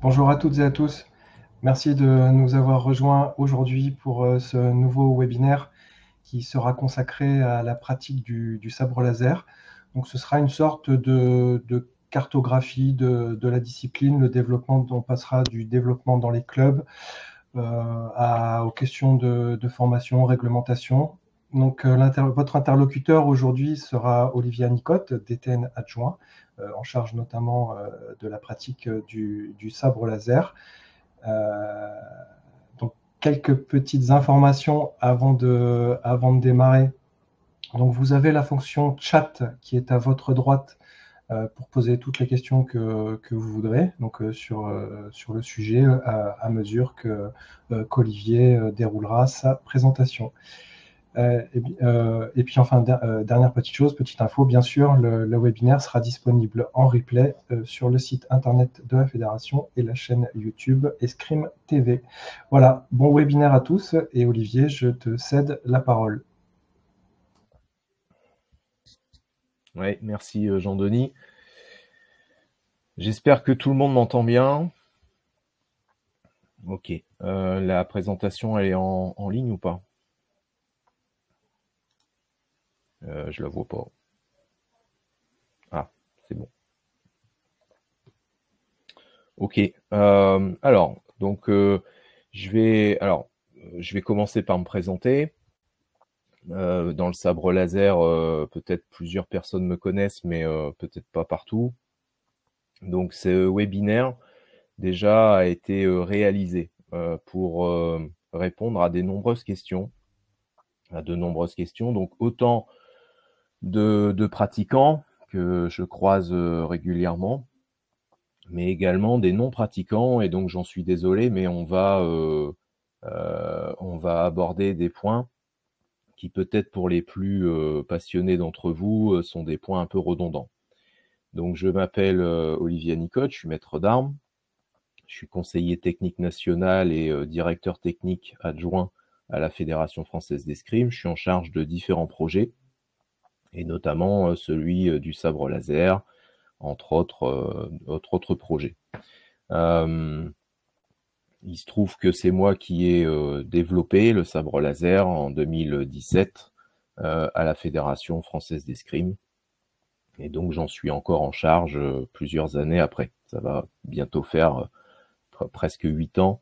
Bonjour à toutes et à tous. Merci de nous avoir rejoints aujourd'hui pour euh, ce nouveau webinaire qui sera consacré à la pratique du, sabre laser. Donc, ce sera une sorte de, cartographie de, la discipline, le développement, on passera du développement dans les clubs euh, aux questions de, formation, réglementation. Donc, euh, votre interlocuteur aujourd'hui sera Olivier Nicotte, DTN adjoint, euh, en charge notamment de la pratique du, sabre laser. donc, quelques petites informations avant de, démarrer. Donc, vous avez la fonction chat qui est à votre droite euh, pour poser toutes les questions que, vous voudrez donc, euh, sur, euh, le sujet à, mesure qu'Olivier déroulera sa présentation. Et, et, puis enfin, dernière petite chose, petite info, bien sûr, le, webinaire sera disponible en replay sur le site internet de la Fédération et la chaîne YouTube Escrime TV. Voilà, bon webinaire à tous et Olivier, je te cède la parole. Oui, merci euh, Jean-Denis. J'espère que tout le monde m'entend bien. Ok. Euh, la présentation, elle est en, ligne ou pas? Euh, Je la vois pas. Ah, c'est bon. Ok. alors, donc, je vais, alors, je vais commencer par me présenter. Euh, dans le sabre laser, euh, peut-être plusieurs personnes me connaissent, mais euh, peut-être pas partout. Donc ce webinaire déjà a été réalisé pour répondre à des nombreuses questions, à de nombreuses questions. Donc autant de, pratiquants que je croise régulièrement, mais également des non-pratiquants. Et donc j'en suis désolé, mais on va, on va aborder des points qui peut-être pour les plus euh, passionnés d'entre vous euh, sont des points un peu redondants. Donc je m'appelle euh, Olivier Nicotte, je suis maître d'armes, je suis conseiller technique national et directeur technique adjoint à la Fédération française d'escrime. Je suis en charge de différents projets, et notamment celui du sabre laser, entre autres, autres projets. Il se trouve que c'est moi qui ai euh, développé le sabre laser en 2017 euh, à la Fédération française d'escrime. Et donc j'en suis encore en charge euh, plusieurs années après. Ça va bientôt faire presque huit ans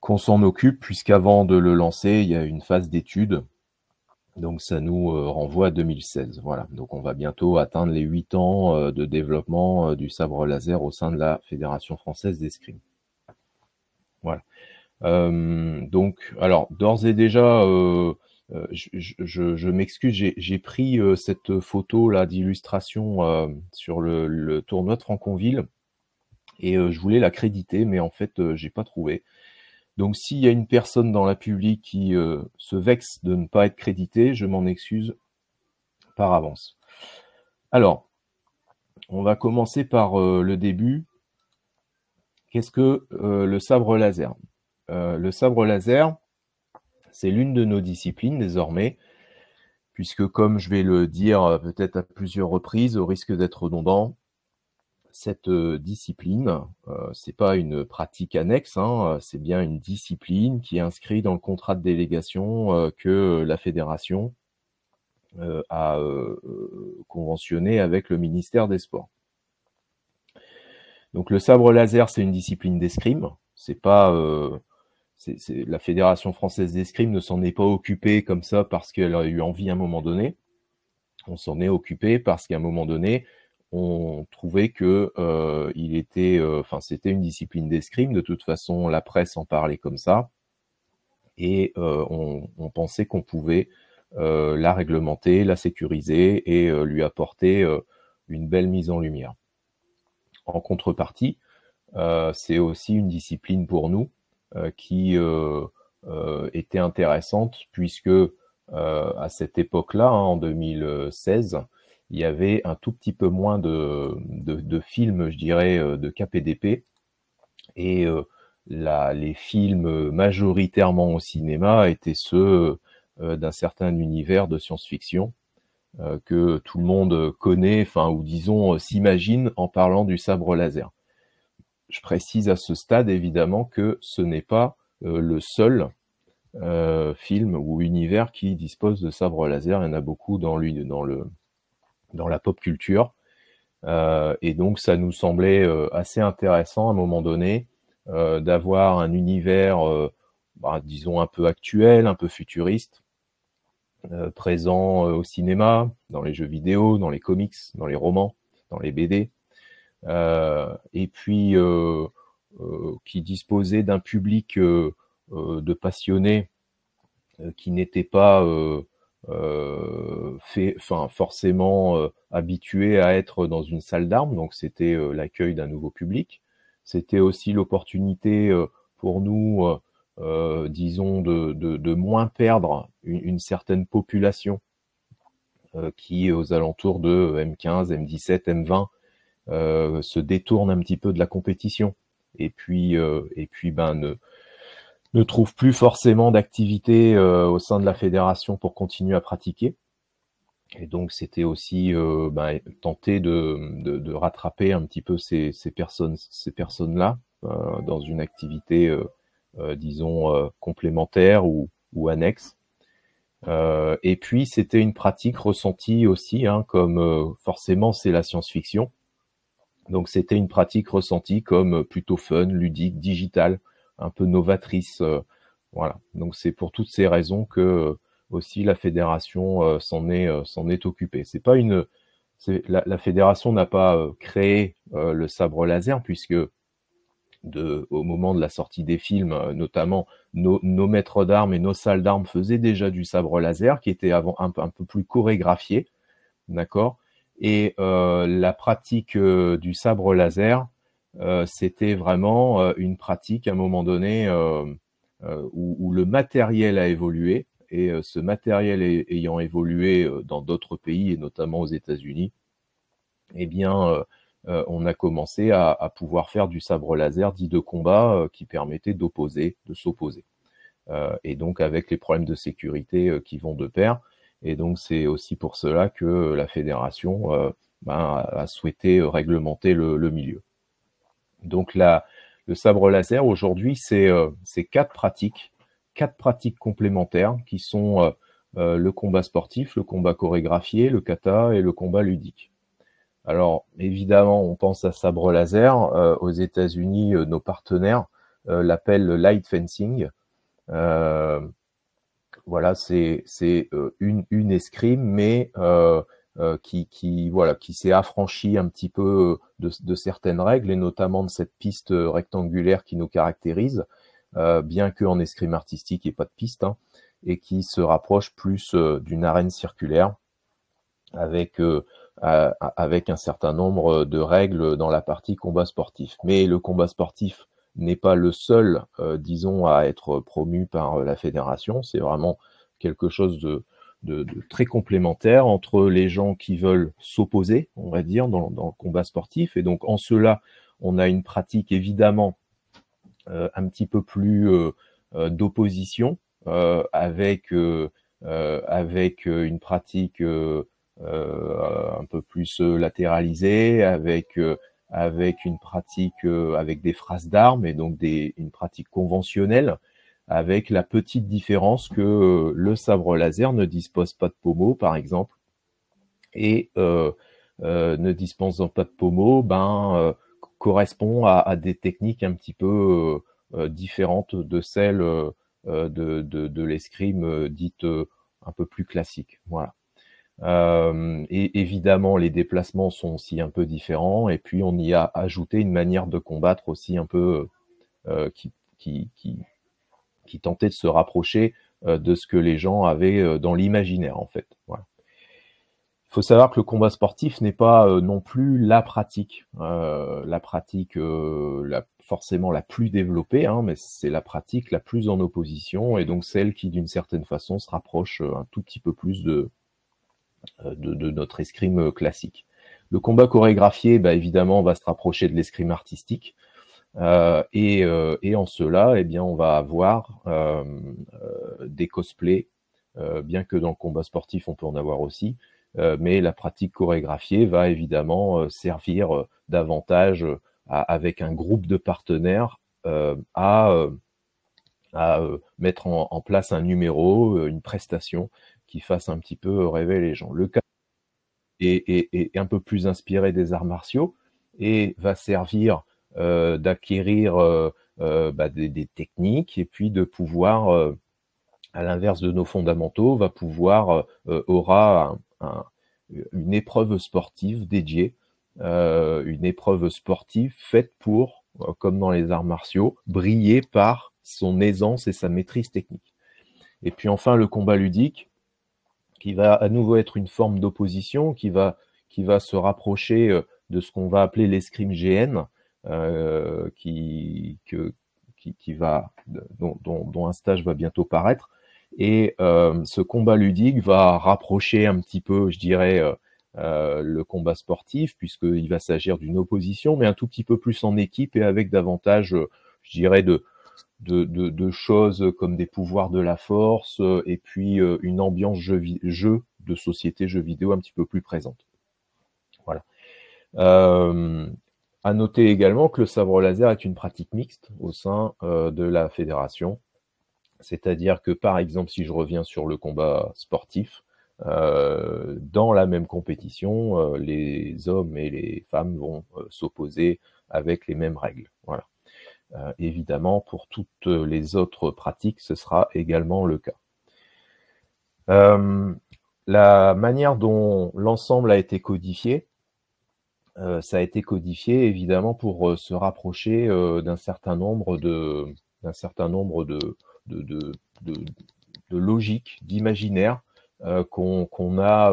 qu'on s'en occupe, puisqu'avant de le lancer, il y a une phase d'étude. Donc ça nous renvoie à 2016. Voilà. Donc on va bientôt atteindre les huit ans de développement du sabre laser au sein de la Fédération française d'escrime. Voilà. Euh, donc, alors, d'ores et déjà, euh, euh, je, m'excuse, j'ai pris cette photo là d'illustration sur le, tournoi de Franconville et je voulais la créditer, mais en fait, j'ai pas trouvé. Donc, s'il y a une personne dans la public qui se vexe de ne pas être créditée, je m'en excuse par avance. Alors, on va commencer par le début. Qu'est-ce que euh, le sabre laser? Euh, Le sabre laser, c'est l'une de nos disciplines désormais, puisque comme je vais le dire euh, peut-être à plusieurs reprises, au risque d'être redondant, cette discipline, ce n'est pas une pratique annexe, hein, c'est bien une discipline qui est inscrite dans le contrat de délégation que la fédération a conventionné avec le ministère des Sports. Donc le sabre laser, c'est une discipline d'escrime. C'est pas euh, la Fédération française d'escrime ne s'en est pas occupée comme ça parce qu'elle a eu envie à un moment donné. On s'en est occupé parce qu'à un moment donné, on trouvait que euh, il était, euh, enfin c'était une discipline d'escrime. De toute façon, la presse en parlait comme ça, et on, on, pensait qu'on pouvait la réglementer, la sécuriser et lui apporter une belle mise en lumière en contrepartie, euh, c'est aussi une discipline pour nous euh, qui euh, était intéressante puisque à cette époque-là, hein, en 2016, il y avait un tout petit peu moins de, films, je dirais, de KPDP. Et les films majoritairement au cinéma étaient ceux d'un certain univers de science-fiction. Euh, que tout le monde connaît, enfin, ou disons, euh, s'imagine en parlant du sabre laser. je précise à ce stade évidemment que ce n'est pas le seul film ou univers qui dispose de sabre laser. Il y en a beaucoup dans, lui, dans, le, dans la pop culture. et donc ça nous semblait assez intéressant à un moment donné d'avoir un univers, bah, disons, un peu actuel, un peu futuriste, euh, présent euh, au cinéma, dans les jeux vidéo, dans les comics, dans les romans, dans les BD, euh, et puis qui disposait d'un public de passionnés qui n'étaient pas fait, enfin, forcément habitués à être dans une salle d'armes, donc c'était l'accueil d'un nouveau public. C'était aussi l'opportunité pour nous euh, disons, de, de, moins perdre une, certaine population euh, qui, aux alentours de M15, M17, M20, se détourne un petit peu de la compétition et puis, euh, et puis ben, ne, ne trouve plus forcément d'activité au sein de la fédération pour continuer à pratiquer. Et donc, c'était aussi ben, tenter de, rattraper un petit peu ces, ces personnes, ces personnes-là dans une activité euh, disons, euh, complémentaires ou, ou annexes. Euh, et puis, c'était une pratique ressentie aussi, hein, comme forcément c'est la science-fiction. Donc, c'était une pratique ressentie comme plutôt fun, ludique, digitale, un peu novatrice. voilà. Donc, c'est pour toutes ces raisons que aussi la fédération s'en est s'en est occupée. Pas une la, fédération n'a pas créé le sabre laser puisque au moment de la sortie des films, euh, notamment nos, maîtres d'armes et nos salles d'armes faisaient déjà du sabre laser qui était avant un, peu plus chorégraphié, d'accord? Et euh, la pratique euh, du sabre laser, c'était vraiment une pratique à un moment donné où, le matériel a évolué et ce matériel ayant évolué dans d'autres pays et notamment aux États-Unis, eh bien euh, on a commencé à, pouvoir faire du sabre laser dit de combat euh, qui permettait d'opposer, de s'opposer. Euh, et donc avec les problèmes de sécurité qui vont de pair. Et donc c'est aussi pour cela que la fédération ben, a souhaité réglementer le, milieu. Donc la, le sabre laser aujourd'hui, c'est quatre pratiques, quatre pratiques complémentaires qui sont le combat sportif, le combat chorégraphié, le kata et le combat ludique. Alors évidemment, on pense à sabre laser. Euh, aux États-Unis, euh, nos partenaires euh, l'appellent light fencing. voilà, c'est une, une escrime, mais qui, qui, voilà, qui s'est affranchi un petit peu de, certaines règles et notamment de cette piste rectangulaire qui nous caractérise, bien qu'en escrime artistique il n'y ait pas de piste, hein, et qui se rapproche plus d'une arène circulaire avec avec un certain nombre de règles dans la partie combat sportif. Mais le combat sportif n'est pas le seul, euh, disons, à être promu par la fédération. C'est vraiment quelque chose de, de, très complémentaire entre les gens qui veulent s'opposer, on va dire, dans, le combat sportif. Et donc, en cela, on a une pratique évidemment euh, un petit peu plus d'opposition, avec, avec une pratique un peu plus euh, latéralisé, avec avec une pratique avec des phrases d'armes et donc une pratique conventionnelle, avec la petite différence que le sabre laser ne dispose pas de pommeau, par exemple, et euh, ne disposant pas de pommeau, ben correspond à, à, des techniques un petit peu différentes de celles de, de, de l'escrime dite un peu plus classique. Voilà. Euh, et évidemment, les déplacements sont aussi un peu différents. Et puis, on y a ajouté une manière de combattre aussi un peu euh, qui, qui, qui, qui, tentait de se rapprocher euh, de ce que les gens avaient euh, dans l'imaginaire, en fait. Il faut savoir que le combat sportif n'est pas euh, non plus la pratique, la pratique forcément la plus développée, hein, mais c'est la pratique la plus en opposition et donc celle qui, d'une certaine façon, se rapproche un tout petit peu plus de, de, notre escrime classique. Le combat chorégraphié, bah, évidemment, va se rapprocher de l'escrime artistique. Euh, et, euh, et, en cela, eh bien, on va avoir des cosplays, bien que dans le combat sportif, on peut en avoir aussi. mais la pratique chorégraphiée va évidemment servir davantage avec un groupe de partenaires à mettre en, place un numéro, une prestation qui fasse un petit peu rêver les gens. Le cas est, un peu plus inspiré des arts martiaux et va servir d'acquérir bah, des, techniques et puis de pouvoir, à l'inverse de nos fondamentaux, va pouvoir aura une épreuve sportive dédiée, une épreuve sportive faite pour, comme dans les arts martiaux, briller par son aisance et sa maîtrise technique. Et puis enfin le combat ludique, qui va à nouveau être une forme d'opposition, qui va, qui va se rapprocher de ce qu'on va appeler l'escrime GN, euh, qui, que, qui, va, dont, un stage va bientôt paraître. Et euh, ce combat ludique va rapprocher un petit peu, je dirais, euh, le combat sportif, puisqu'il va s'agir d'une opposition, mais un tout petit peu plus en équipe et avec davantage, je dirais, de, de, de, choses comme des pouvoirs de la force et puis une ambiance jeu, jeu de société, jeu vidéo un petit peu plus présente. Voilà. À noter également que le sabre laser est une pratique mixte au sein euh, de la fédération. C'est-à-dire que, par exemple, si je reviens sur le combat sportif, euh, dans la même compétition, euh, les hommes et les femmes vont s'opposer avec les mêmes règles. Voilà. évidemment, pour toutes les autres pratiques, ce sera également le cas. la manière dont l'ensemble a été codifié, euh, ça a été codifié évidemment pour euh, se rapprocher euh, d'un certain nombre de d'un certain nombre de, de, de, de, logiques, d'imaginaires qu'on a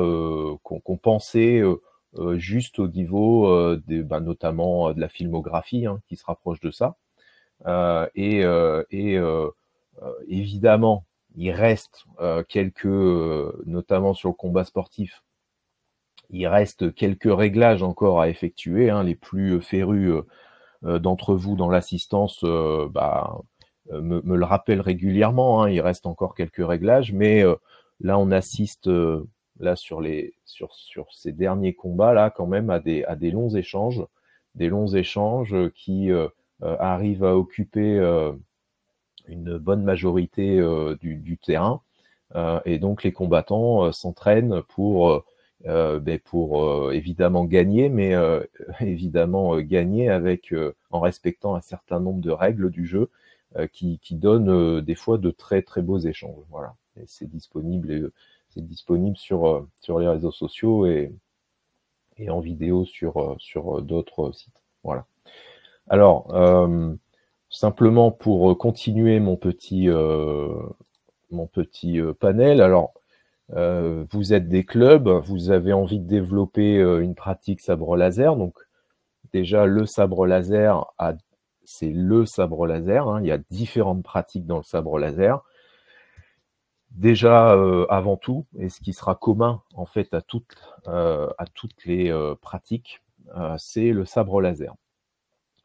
qu'on pensait juste au niveau des, ben, notamment de la filmographie hein, qui se rapproche de ça. et, et évidemment, il reste quelques, notamment sur le combat sportif, il reste quelques réglages encore à effectuer. Hein. les plus férus euh, euh, d'entre vous dans l'assistance euh, bah, me, le rappellent régulièrement. Hein. il reste encore quelques réglages, mais là on assiste là sur les sur, sur ces derniers combats là quand même à des à des longs échanges, des longs échanges qui arrivent à occuper une bonne majorité du, du, terrain. et donc les combattants s'entraînent pour euh, ben pour euh, évidemment gagner, mais euh, évidemment gagner avec en respectant un certain nombre de règles du jeu qui, qui donnent des fois de très très beaux échanges. Voilà, et c'est disponible, c'est disponible sur sur les réseaux sociaux et et en vidéo sur sur d'autres sites. Voilà. Alors simplement pour continuer mon petit mon petit panel. Alors euh, vous êtes des clubs, vous avez envie de développer euh, une pratique sabre laser. Donc déjà, le sabre laser, c'est le sabre laser. Hein. Il y a différentes pratiques dans le sabre laser. Déjà, euh, avant tout, et ce qui sera commun en fait à toutes, à toutes les pratiques, c'est le sabre laser.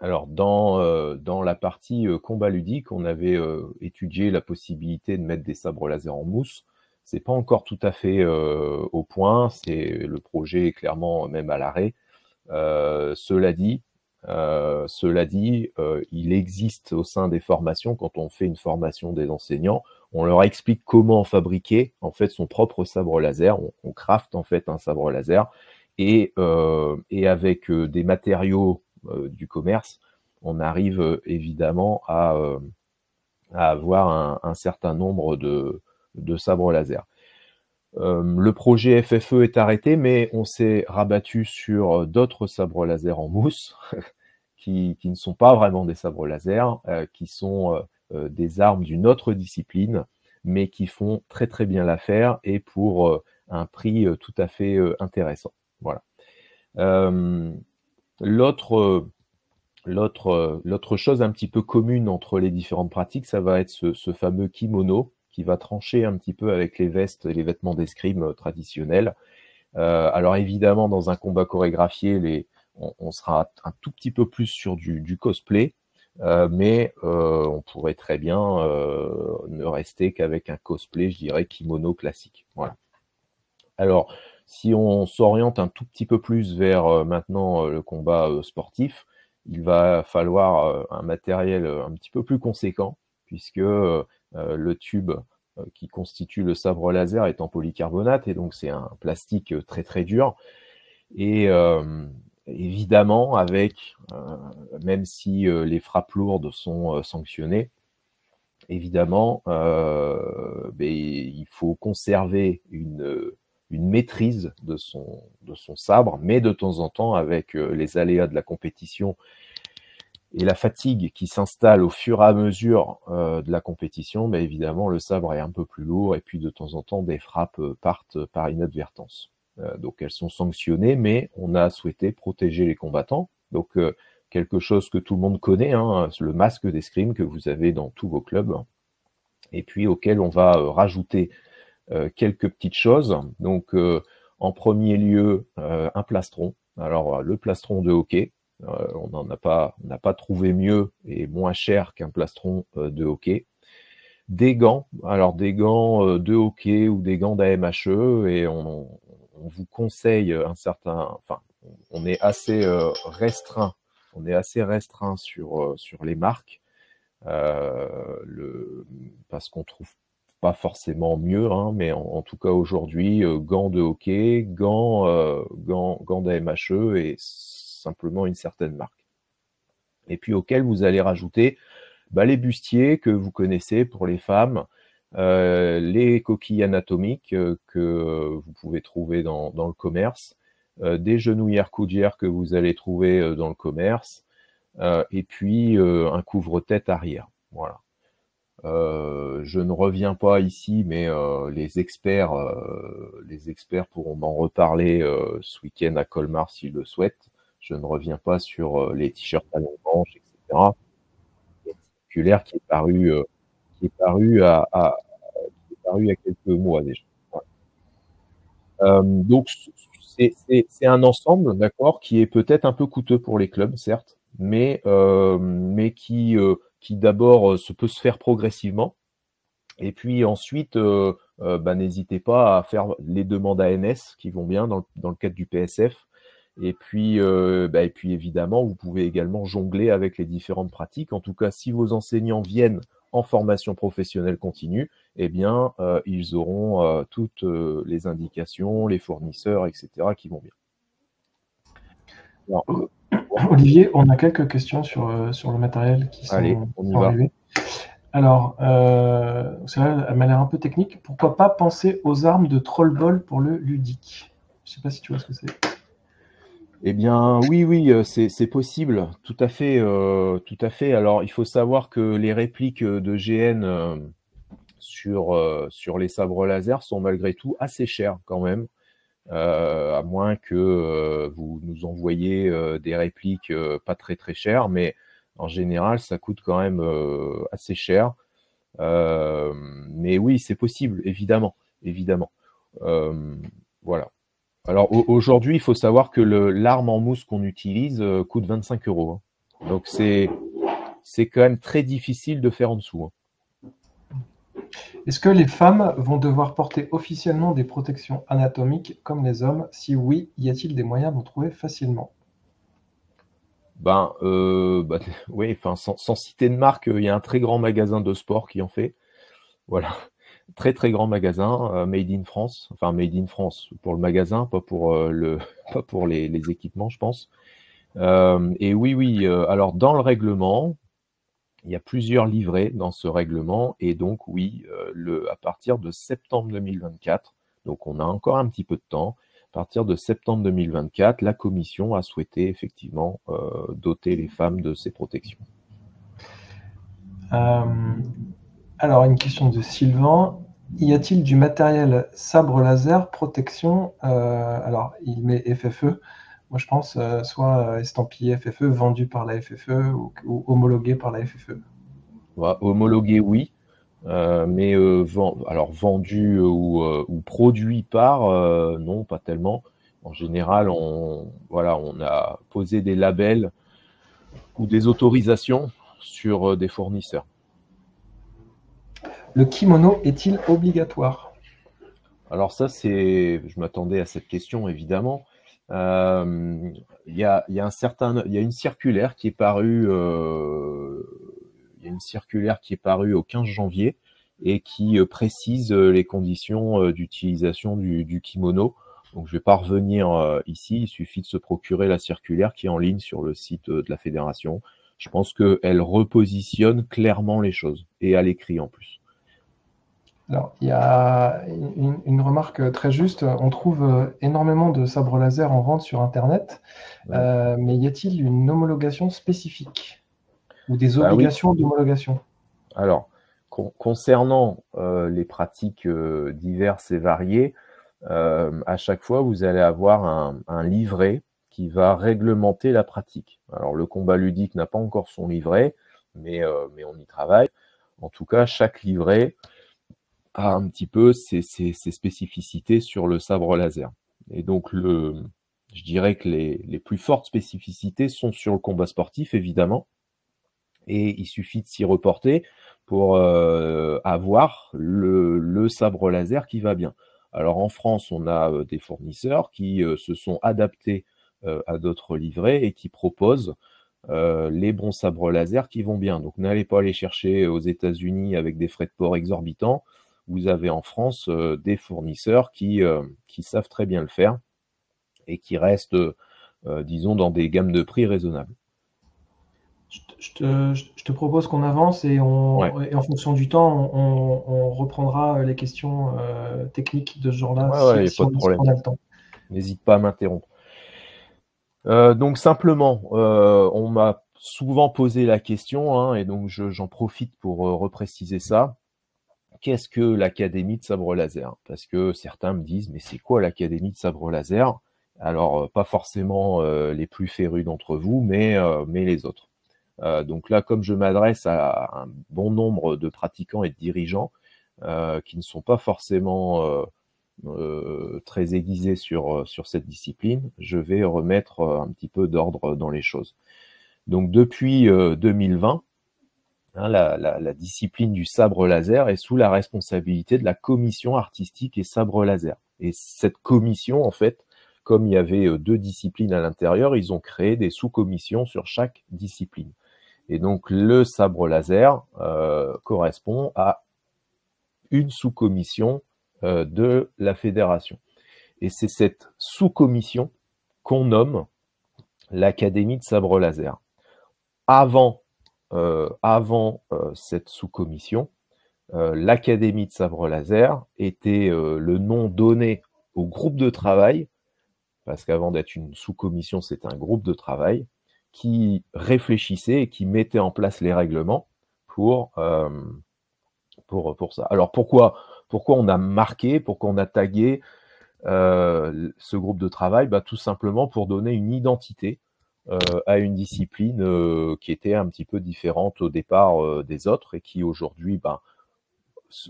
Alors, dans, dans la partie combat ludique, on avait étudié la possibilité de mettre des sabres laser en mousse. C'est pas encore tout à fait euh, au point. C'est le projet est clairement même à l'arrêt. Euh, cela dit, euh, cela dit, il existe au sein des formations, quand on fait une formation des enseignants, on leur explique comment fabriquer en fait son propre sabre laser. On, craft en fait un sabre laser et, et avec des matériaux du commerce, on arrive évidemment à, à avoir un, un, certain nombre de, de sabre laser. Euh, le projet FFE est arrêté, mais on s'est rabattu sur d'autres sabres laser en mousse, qui, ne sont pas vraiment des sabres laser, euh, qui sont euh, des armes d'une autre discipline, mais qui font très très bien l'affaire et pour un prix tout à fait intéressant. Voilà. L'autre l'autre chose un petit peu commune entre les différentes pratiques, ça va être ce fameux kimono qui va trancher un petit peu avec les vestes et les vêtements d'escrime euh, traditionnels. Euh, alors évidemment, dans un combat chorégraphié, on, sera un tout petit peu plus sur du, cosplay, euh, mais on pourrait très bien ne rester qu'avec un cosplay, je dirais, kimono classique. Voilà. Alors, si on s'oriente un tout petit peu plus vers maintenant le combat sportif, il va falloir un matériel un petit peu plus conséquent, puisque le tube qui constitue le sabre laser est en polycarbonate, et donc c'est un plastique très très dur. Et évidemment, avec, même si les frappes lourdes sont sanctionnées, évidemment, ben, il faut conserver une maîtrise de son, sabre, mais de temps en temps, avec euh, les aléas de la compétition et la fatigue qui s'installe au fur et à mesure euh, de la compétition, mais évidemment, le sabre est un peu plus lourd, et puis de temps en temps, des frappes euh, partent par inadvertance. donc elles sont sanctionnées, mais on a souhaité protéger les combattants. Donc quelque chose que tout le monde connaît, hein, le masque d'escrime que vous avez dans tous vos clubs, et puis auquel on va rajouter euh, quelques petites choses. Donc, euh, en premier lieu, euh, un plastron. Alors, le plastron de hockey, on n'en a pas, n'a pas trouvé mieux et moins cher qu'un plastron de hockey. Des gants, alors des gants de hockey ou des gants d'AMHE, et on, vous conseille un certain, enfin, on est assez restreint, on est assez restreint sur sur les marques, le, parce qu'on trouve pas forcément mieux, hein, mais en, tout cas aujourd'hui, euh, gants de hockey, gants, euh, gants, gants d'AMHE et simplement une certaine marque. Et puis auquel vous allez rajouter bah, les bustiers que vous connaissez pour les femmes, euh, les coquilles anatomiques que vous pouvez trouver dans, le commerce, des genouillères coudières que vous allez trouver dans le commerce, et puis un couvre-tête arrière. Voilà. Euh, je ne reviens pas ici, mais euh, les experts, euh, les experts pourront m'en reparler ce week-end à Colmar s'ils le souhaitent. Je ne reviens pas sur les t-shirts à longue manche, etc. qui est paru, qui est paru à, qui est paru à quelques mois déjà. donc c'est un ensemble, d'accord, qui est peut-être un peu coûteux pour les clubs, certes, mais mais qui qui d'abord euh, se peut se faire progressivement. Et puis ensuite, euh, euh, bah, n'hésitez pas à faire les demandes ANS qui vont bien dans le, cadre du PSF. Et puis, bah, et puis évidemment, vous pouvez également jongler avec les différentes pratiques. En tout cas, si vos enseignants viennent en formation professionnelle continue, eh bien, ils auront toutes les indications, les fournisseurs, etc., qui vont bien. Olivier, on a quelques questions sur, euh, sur le matériel qui sont, Allez, on y va. Alors, euh, elle m'a l'air un peu technique. Pourquoi pas penser aux armes de Trollball pour le ludique? Je ne sais pas si tu vois ce que c'est. Eh bien, oui, oui, euh, c'est possible, tout à fait, euh, tout à fait. Alors, il faut savoir que les répliques de GN sur, sur les sabres laser sont malgré tout assez chères quand même. Euh, à moins que euh, vous nous envoyiez euh, des répliques pas très très chères, mais en général, ça coûte quand même assez cher. mais oui, c'est possible, évidemment, évidemment. voilà. Alors aujourd'hui, il faut savoir que l'arme en mousse qu'on utilise coûte 25 euros. Hein. Donc c'est quand même très difficile de faire en dessous. Hein. Est-ce que les femmes vont devoir porter officiellement des protections anatomiques comme les hommes? Si oui, y a-t-il des moyens d'en trouver facilement? Ben, euh, bah, oui, enfin, sans, citer de marque, il y a un très grand magasin de sport qui en fait. Voilà, très très grand magasin, euh, made in France, enfin made in France pour le magasin, pas pour euh, le, pas pour les, équipements, je pense. et oui, oui. alors dans le règlement, il y a plusieurs livrets dans ce règlement et donc oui, euh, le, à partir de septembre 2024, donc on a encore un petit peu de temps, à partir de septembre 2024, la commission a souhaité effectivement euh, doter les femmes de ces protections. Euh, alors une question de Sylvain. Y a-t-il du matériel sabre laser protection Alors il met FFE. Moi, je pense euh, soit euh, estampillé FFE, vendu par la FFE ou, homologué par la FFE. homologué, oui. Euh, mais alors vendu ou, produit par, non, pas tellement. En général, on, voilà, on a posé des labels ou des autorisations sur des fournisseurs. Le kimono est-il obligatoire? Alors ça, c'est, je m'attendais à cette question évidemment. il y, a, un certain, il y a une circulaire qui est parue, il y a une circulaire qui est parue au 15 janvier et qui précise les conditions d'utilisation du, kimono. Donc je vais pas revenir ici, il suffit de se procurer la circulaire qui est en ligne sur le site de la fédération. Je pense qu'elle repositionne clairement les choses et à l'écrit en plus. Alors, il y a une, remarque très juste. On trouve euh, énormément de sabres laser en vente sur Internet, euh, mais y a-t-il une homologation spécifique ou des bah obligations d'homologation? Alors, concernant euh, les pratiques diverses et variées, à chaque fois, vous allez avoir un, livret qui va réglementer la pratique. Alors, le combat ludique n'a pas encore son livret, mais, mais on y travaille. En tout cas, chaque livret a un petit peu ses, spécificités sur le sabre laser. Et donc, le, je dirais que les, plus fortes spécificités sont sur le combat sportif, évidemment. Et il suffit de s'y reporter pour euh, avoir le, sabre laser qui va bien. Alors en France, on a euh, des fournisseurs qui euh, se sont adaptés à d'autres livrets et qui proposent les bons sabres laser qui vont bien. Donc n'allez pas les chercher aux États-Unis avec des frais de port exorbitants vous avez en France euh, des fournisseurs qui, euh, qui savent très bien le faire et qui restent, euh, disons, dans des gammes de prix raisonnables. Je te, propose qu'on avance et, on, en fonction du temps, on, reprendra les questions techniques de ce genre-là si, on a le temps. N'hésite pas à m'interrompre. donc simplement, on m'a souvent posé la question, hein, et donc j'en profite pour repréciser ça qu'est-ce que l'Académie de sabre laser? Parce que certains me disent, mais c'est quoi l'Académie de sabre laser? Alors, euh, pas forcément euh, les plus férus d'entre vous, mais, euh, mais les autres. donc là, comme je m'adresse à un bon nombre de pratiquants et de dirigeants qui ne sont pas forcément très aiguisés sur, sur cette discipline, je vais remettre un petit peu d'ordre dans les choses. Donc depuis 2020, Hein, la, discipline du sabre laser est sous la responsabilité de la commission artistique et sabre laser. Et cette commission, en fait, comme il y avait euh, deux disciplines à l'intérieur, ils ont créé des sous-commissions sur chaque discipline. Et donc le sabre laser euh, correspond à une sous-commission euh, de la fédération. Et c'est cette sous-commission qu'on nomme l'Académie de sabre laser. Avant avant euh, cette sous-commission, euh, l'Académie de sabre laser était le nom donné au groupe de travail, parce qu'avant d'être une sous-commission, c'est un groupe de travail qui réfléchissait et qui mettait en place les règlements pour, pour, pour ça. Alors pourquoi, pourquoi on a marqué, pourquoi on a tagué ce groupe de travail? Bah, Tout simplement pour donner une identité euh, à une discipline euh, qui était un petit peu différente au départ euh, des autres et qui aujourd'hui ben,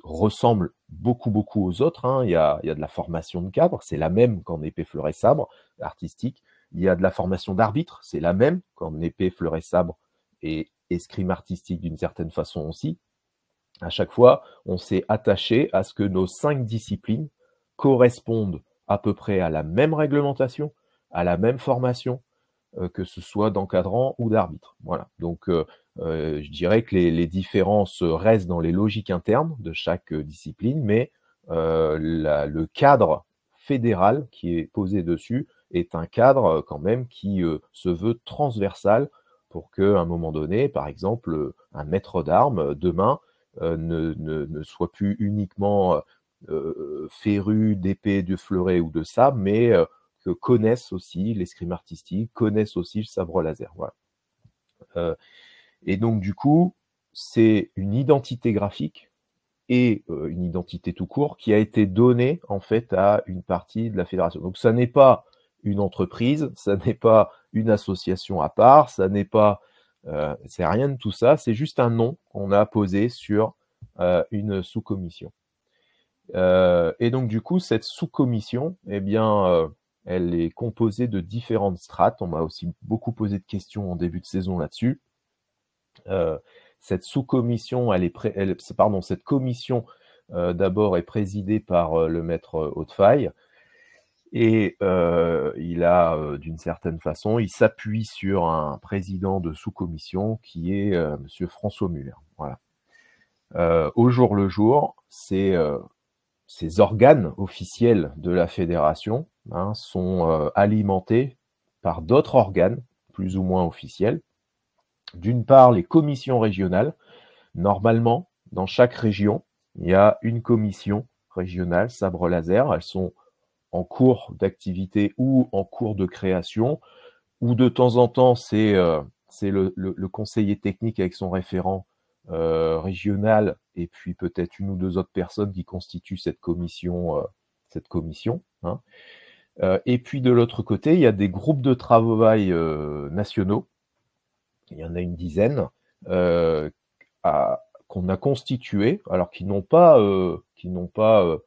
ressemble beaucoup beaucoup aux autres. Hein. Il, y a, il, y a, de la formation de cadre, c'est la même qu'en épée fleuret sabre artistique. Il y a de la formation d'arbitre, c'est la même qu'en épée fleuret sabre et escrime artistique d'une certaine façon aussi. À chaque fois, on s'est attaché à ce que nos cinq disciplines correspondent à peu près à la même réglementation, à la même formation, euh, que ce soit d'encadrant ou d'arbitre. Voilà. Donc, euh, euh, je dirais que les, différences restent dans les logiques internes de chaque discipline, mais le cadre fédéral qui est posé dessus est un cadre quand même qui se veut transversal pour qu'à un moment donné, par exemple, un maître d'armes demain ne, soit plus uniquement féru d'épée, de fleuret ou de sable, mais connaissent aussi l'escrime artistique, connaissent aussi le sabre laser. Voilà. Euh, et donc, du coup, c'est une identité graphique et euh, une identité tout court qui a été donnée en fait à une partie de la fédération. Donc, ça n'est pas une entreprise, ça n'est pas une association à part, ça n'est pas, euh, c'est rien de tout ça, c'est juste un nom qu'on a posé sur une sous-commission. et donc, du coup, cette sous-commission, eh bien, elle est composée de différentes strates. On m'a aussi beaucoup posé de questions en début de saison là-dessus. Euh, cette sous-commission, cette commission euh, d'abord est présidée par euh, le maître Hautefaille. Et il a, d'une certaine façon, il s'appuie sur un président de sous-commission qui est Monsieur François Muller. Au jour le jour, ces organes officiels de la fédération hein, sont alimentés par d'autres organes plus ou moins officiels. D'une part, les commissions régionales. Normalement, dans chaque région, il y a une commission régionale sabre laser. Elles sont en cours d'activité ou en cours de création, ou de temps en temps, c'est euh, le, conseiller technique avec son référent euh, régional et puis peut-être une ou deux autres personnes qui constituent cette commission. Euh, cette commission hein. Et puis de l'autre côté, il y a des groupes de travail nationaux, il y en a une dizaine, qu'on a constitués, alors qui n'ont pas, qui n'ont pas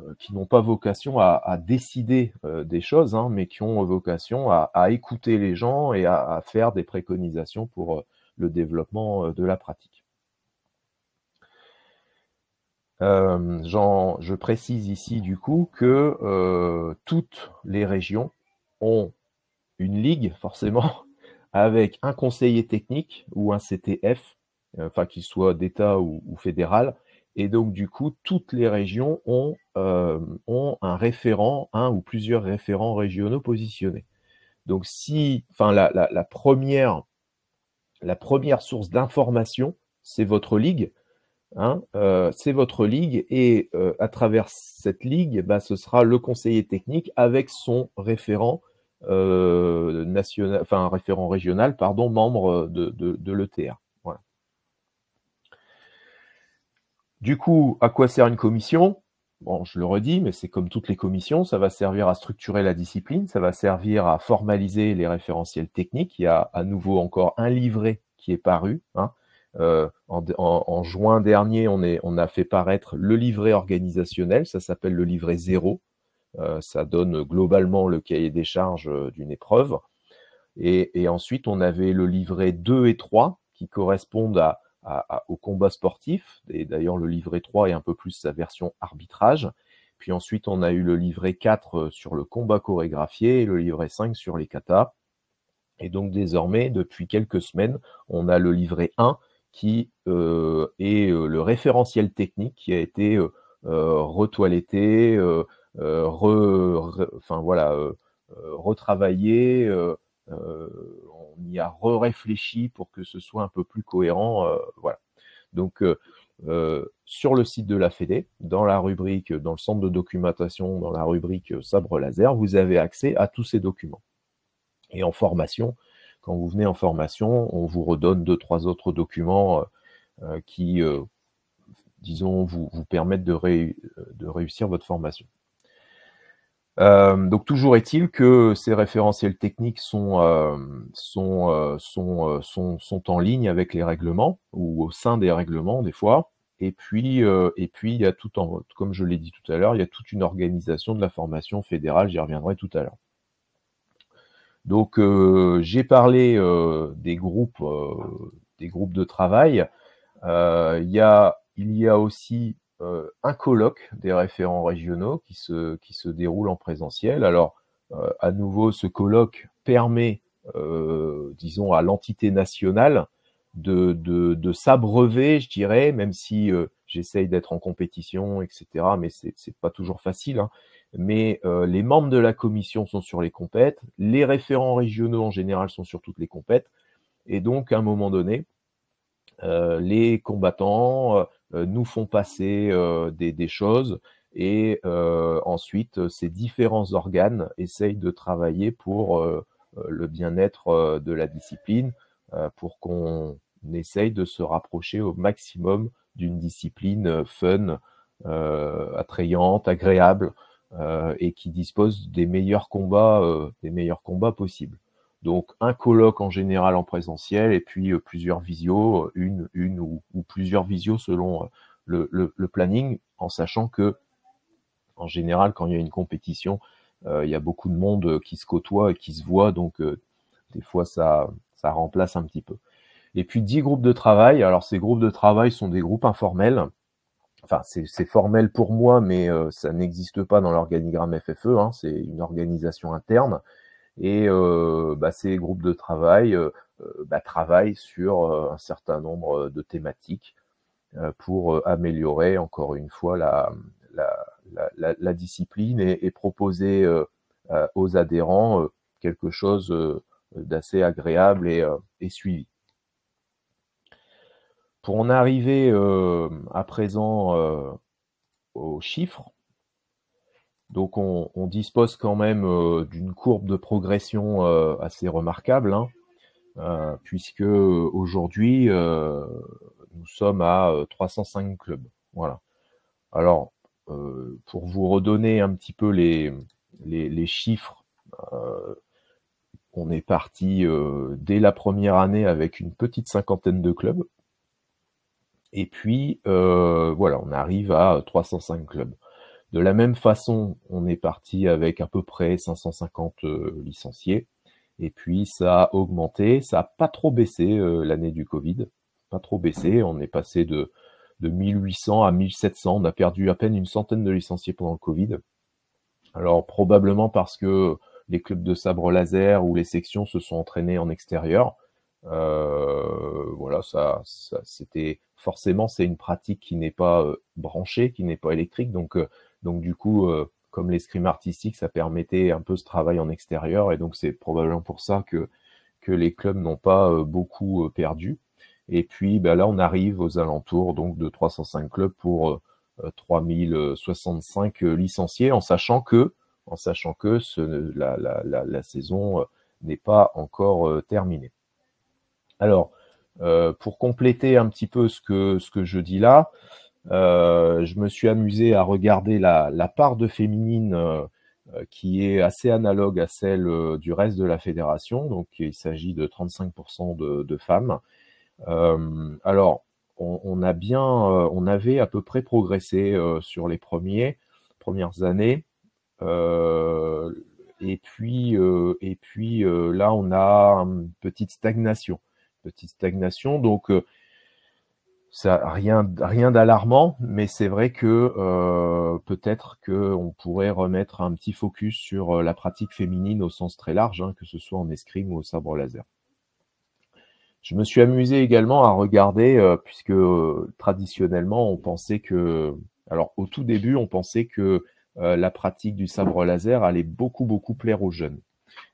euh, qui n'ont pas vocation à, décider euh, des choses, hein, mais qui ont vocation à, écouter les gens et à, faire des préconisations pour euh, le développement de la pratique. Je précise ici du coup que toutes les régions ont une ligue forcément avec un conseiller technique ou un CTF, enfin qu'il soit d'État ou, fédéral, et donc, du coup, toutes les régions ont, euh, ont un référent, un ou plusieurs référents régionaux positionnés. Donc, si, enfin, la, la, première, la première source d'information, c'est votre ligue. Hein, euh, c'est votre ligue et euh, à travers cette ligue, bah, ce sera le conseiller technique avec son référent national, enfin référent régional, pardon, membre de, de. Du coup, à quoi sert une commission? Bon, je le redis, mais c'est comme toutes les commissions, ça va servir à structurer la discipline, ça va servir à formaliser les référentiels techniques. Il y a à nouveau encore un livret qui est paru. Hein. Euh, en, juin dernier, on, a fait paraître le livret organisationnel, ça s'appelle le livret zéro. Euh, ça donne globalement le cahier des charges euh, d'une épreuve. Et, ensuite, on avait le livret 2 et 3 qui correspondent au combat sportif. Et d'ailleurs, le livret 3 est un peu plus sa version arbitrage. Puis ensuite, on a eu le livret 4 euh, sur le combat chorégraphié et le livret 5 sur les katas. Et donc désormais, depuis quelques semaines, on a le livret 1 qui euh, est euh, le référentiel technique qui a été euh, retoiletté, enfin voilà, retravaillé on y a réfléchi pour que ce soit un peu plus cohérent. Euh, voilà. Donc, euh, euh, sur le site de la Fédé, dans la rubrique, dans le centre de documentation, dans la rubrique sabre laser, vous avez accès à tous ces documents. Et en formation, quand vous venez en formation, on vous redonne deux, trois autres documents qui, disons, vous, vous permettent de réussir votre formation. Euh, donc toujours est-il que ces référentiels techniques sont, euh, euh, sont, sont, sont, en ligne avec les règlements ou au sein des règlements des fois. Et puis, et puis il y a tout en, comme je l'ai dit tout à l'heure, il y a toute une organisation de la formation fédérale. J'y reviendrai tout à l'heure. Donc j'ai parlé des groupes, des groupes de travail. il y a, aussi euh, un colloque des référents régionaux qui se, qui se déroule en présentiel. Alors, euh, à nouveau, ce colloque permet, euh, disons, à l'entité nationale de, de, de s'abreuver, je dirais, même si j'essaye d'être en compétition, etc., mais c'est pas toujours facile. Hein. Mais les membres de la commission sont sur les compètes, les référents régionaux en général sont sur toutes les compètes, et donc à un moment donné, les combattants, euh, nous font passer euh, des, choses. Et euh, ensuite ces différents organes essayent de travailler pour le bien-être de la discipline, pour qu'on essaye de se rapprocher au maximum d'une discipline fun, attrayante, agréable et qui dispose des meilleurs combats, des meilleurs combats possibles. Donc un colloque en général en présentiel et puis euh, plusieurs visios, euh, une, ou, plusieurs visios selon euh, le, planning, en sachant que en général quand il y a une compétition, il y a beaucoup de monde qui se côtoie et qui se voit, donc des fois ça, ça remplace un petit peu. Et puis dix groupes de travail. Alors ces groupes de travail sont des groupes informels. Enfin c'est formel pour moi, mais ça n'existe pas dans l'organigramme FFE, hein, c'est une organisation interne. Et bah, ces groupes de travail bah, travaillent sur un certain nombre de thématiques pour améliorer encore une fois la, discipline et, proposer aux adhérents quelque chose d'assez agréable et suivi. Pour en arriver euh, à présent euh, aux chiffres, donc on, dispose quand même euh, d'une courbe de progression assez remarquable, hein, puisque aujourd'hui nous sommes à 305 clubs. Voilà. Alors, pour vous redonner un petit peu les, les chiffres, on est parti dès la première année avec une petite cinquantaine de clubs. Et puis, euh, voilà, on arrive à 305 clubs. De la même façon, on est parti avec à peu près 550 euh, licenciés. Et puis, ça a augmenté. Ça n'a pas trop baissé euh, l'année du Covid. Pas trop baissé. On est passé de, de 1800 à 1700. On a perdu à peine une centaine de licenciés pendant le Covid. Alors, probablement parce que les clubs de sabre laser ou les sections se sont entraînés en extérieur. Euh, voilà, ça, ça c'était forcément c'est une pratique qui n'est pas euh, branchée, qui n'est pas électrique, donc euh, donc du coup comme l'escrime artistique, ça permettait un peu ce travail en extérieur, et donc c'est probablement pour ça que, les clubs n'ont pas beaucoup perdu. Et puis ben là, on arrive aux alentours donc de 305 clubs pour 3065 licenciés, en sachant que, la, la, saison n'est pas encore terminée. Alors, euh, pour compléter un petit peu ce que, ce que je dis là, euh, je me suis amusé à regarder la, part de féminine euh, qui est assez analogue à celle du reste de la fédération. Donc, il s'agit de 35% de, femmes. alors, on, a bien, on avait à peu près progressé sur les premiers, premières années. et puis, et puis là, on a une petite stagnation petite stagnation. Donc, euh, ça rien, rien d'alarmant, mais c'est vrai que euh, peut-être qu'on pourrait remettre un petit focus sur euh, la pratique féminine au sens très large, hein, que ce soit en escrime ou au sabre laser. Je me suis amusé également à regarder, puisque traditionnellement on pensait que, alors au tout début on pensait que la pratique du sabre laser allait beaucoup beaucoup plaire aux jeunes.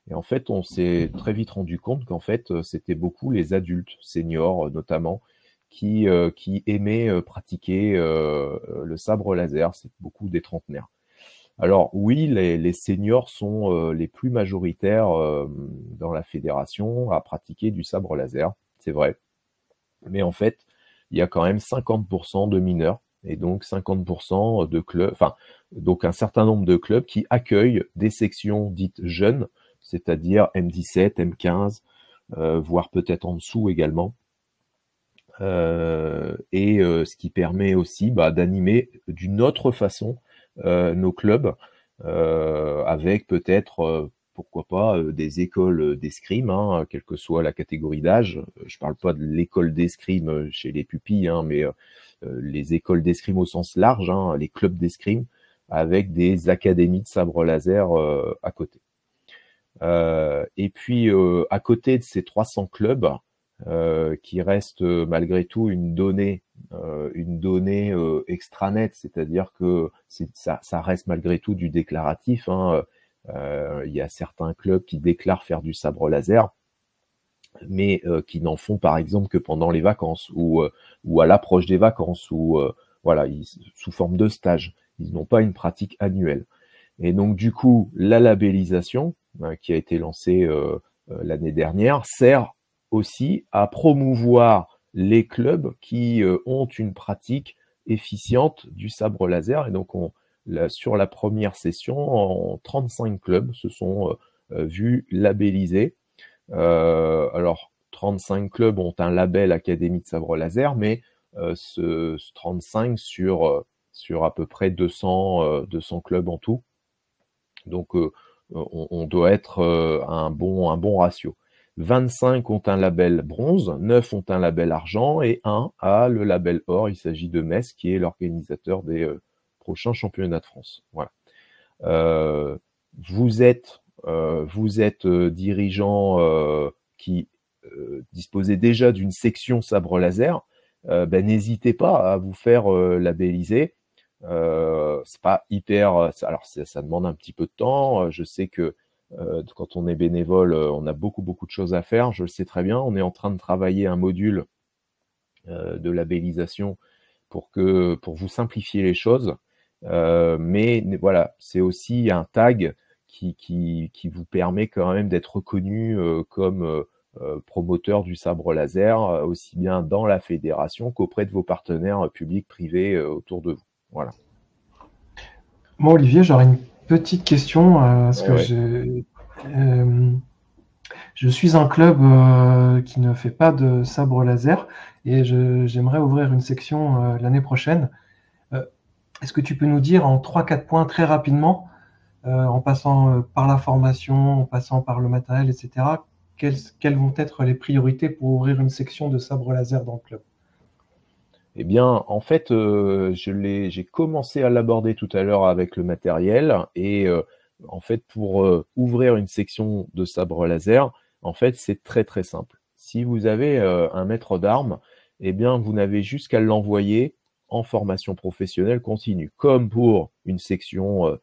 Et en fait, on s'est très vite rendu compte qu'en fait, euh, c'était beaucoup les adultes, seniors euh, notamment, qui, euh, qui aimaient pratiquer le sabre laser. C'est beaucoup des trentenaires. Alors oui, les, les seniors sont les plus majoritaires dans la fédération à pratiquer du sabre laser, c'est vrai. Mais en fait, il y a quand même 50% de mineurs et donc 50% de clubs, enfin, donc un certain nombre de clubs qui accueillent des sections dites jeunes c'est-à-dire M17, M15, euh, voire peut-être en dessous également. Euh, et euh, ce qui permet aussi bah, d'animer d'une autre façon nos clubs, avec peut-être pourquoi pas des écoles d'escrime, hein, quelle que soit la catégorie d'âge. Je ne parle pas de l'école d'escrime chez les pupilles, hein, mais les écoles d'escrime au sens large, hein, les clubs d'escrime, avec des académies de sabre laser à côté. Euh, et puis, euh, à côté de ces 300 clubs, euh, qui restent malgré tout une donnée, une donnée extranet, c'est-à-dire que ça, ça, reste malgré tout du déclaratif. Hein. Il y a certains clubs qui déclarent faire du sabre laser, mais qui n'en font par exemple que pendant les vacances ou, ou à l'approche des vacances ou voilà, sous forme de stage. Ils n'ont pas une pratique annuelle. Et donc du coup, la labellisation, euh, qui a été lancé euh, euh, l'année dernière, sert aussi à promouvoir les clubs qui ont une pratique efficiente du sabre laser. Et donc, on, sur la première session, en 35 clubs se sont vus labellisés. alors, 35 clubs ont un label Académie de sabre laser, mais ce, 35 sur, sur à peu près 200, 200 clubs en tout. Donc, on, doit être euh, un bon, un bon ratio. 25 ont un label bronze, 9 ont un label argent et 1 a le label or. Il s'agit de Metz qui est l'organisateur des euh, prochains championnats de France. Voilà. Euh, vous êtes, euh, vous êtes dirigeant qui disposez déjà d'une section sabre laser. Ben, n'hésitez pas à vous faire labelliser. C'est pas hyper, alors ça demande un petit peu de temps. Je sais que euh, quand on est bénévole, euh, on a beaucoup, beaucoup de choses à faire. Je le sais très bien. On est en train de travailler un module euh, de labellisation pour, que, pour vous simplifier les choses. mais voilà, c'est aussi un tag qui, qui, vous permet quand même d'être reconnu comme promoteur du sabre laser, aussi bien dans la fédération qu'auprès de vos partenaires publics, privés autour de vous. Voilà. Moi, Olivier, j'aurais une petite question, euh, que euh, je suis un club euh, qui ne fait pas de sabre laser et j'aimerais ouvrir une section l'année prochaine. Est-ce que tu peux nous dire en 3-4 points très rapidement, en passant par la formation, en passant par le matériel, etc., quelles, quelles vont être les priorités pour ouvrir une section de sabre laser dans le club? Eh bien, en fait, euh, j'ai commencé à l'aborder tout à l'heure avec le matériel et euh, en fait, pour euh, ouvrir une section de sabre laser, en fait, c'est très très simple. Si vous avez un maître d'armes, eh bien, vous n'avez juste qu'à l'envoyer en formation professionnelle continue, comme pour une section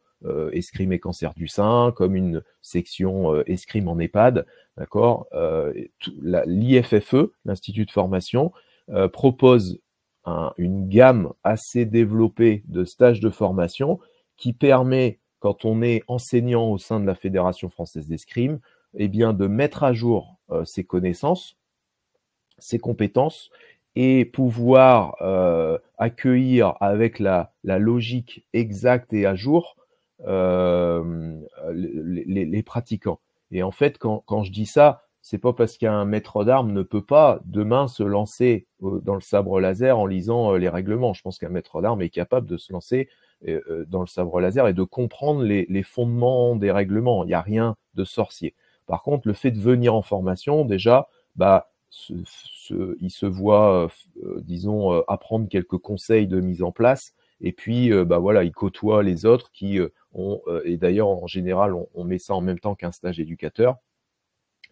escrime et cancer du sein, comme une section escrime en EHPAD, d'accord L'IFFE, l'Institut de formation, propose une gamme assez développée de stages de formation qui permet, quand on est enseignant au sein de la Fédération française d'escrime, eh bien, de mettre à jour euh, ses connaissances, ses compétences et pouvoir euh, accueillir avec la, logique exacte et à jour euh, les, pratiquants. Et en fait, quand, quand je dis ça, c'est pas parce qu'un maître d'armes ne peut pas demain se lancer dans le sabre laser en lisant euh, les règlements. Je pense qu'un maître d'armes est capable de se lancer euh, euh, dans le sabre laser et de comprendre les, fondements des règlements. Il n'y a rien de sorcier. Par contre, le fait de venir en formation, déjà, bah, il se voit, disons, apprendre quelques conseils de mise en place. Et puis, bah voilà, il côtoie les autres qui ont, et d'ailleurs, en général, on met ça en même temps qu'un stage éducateur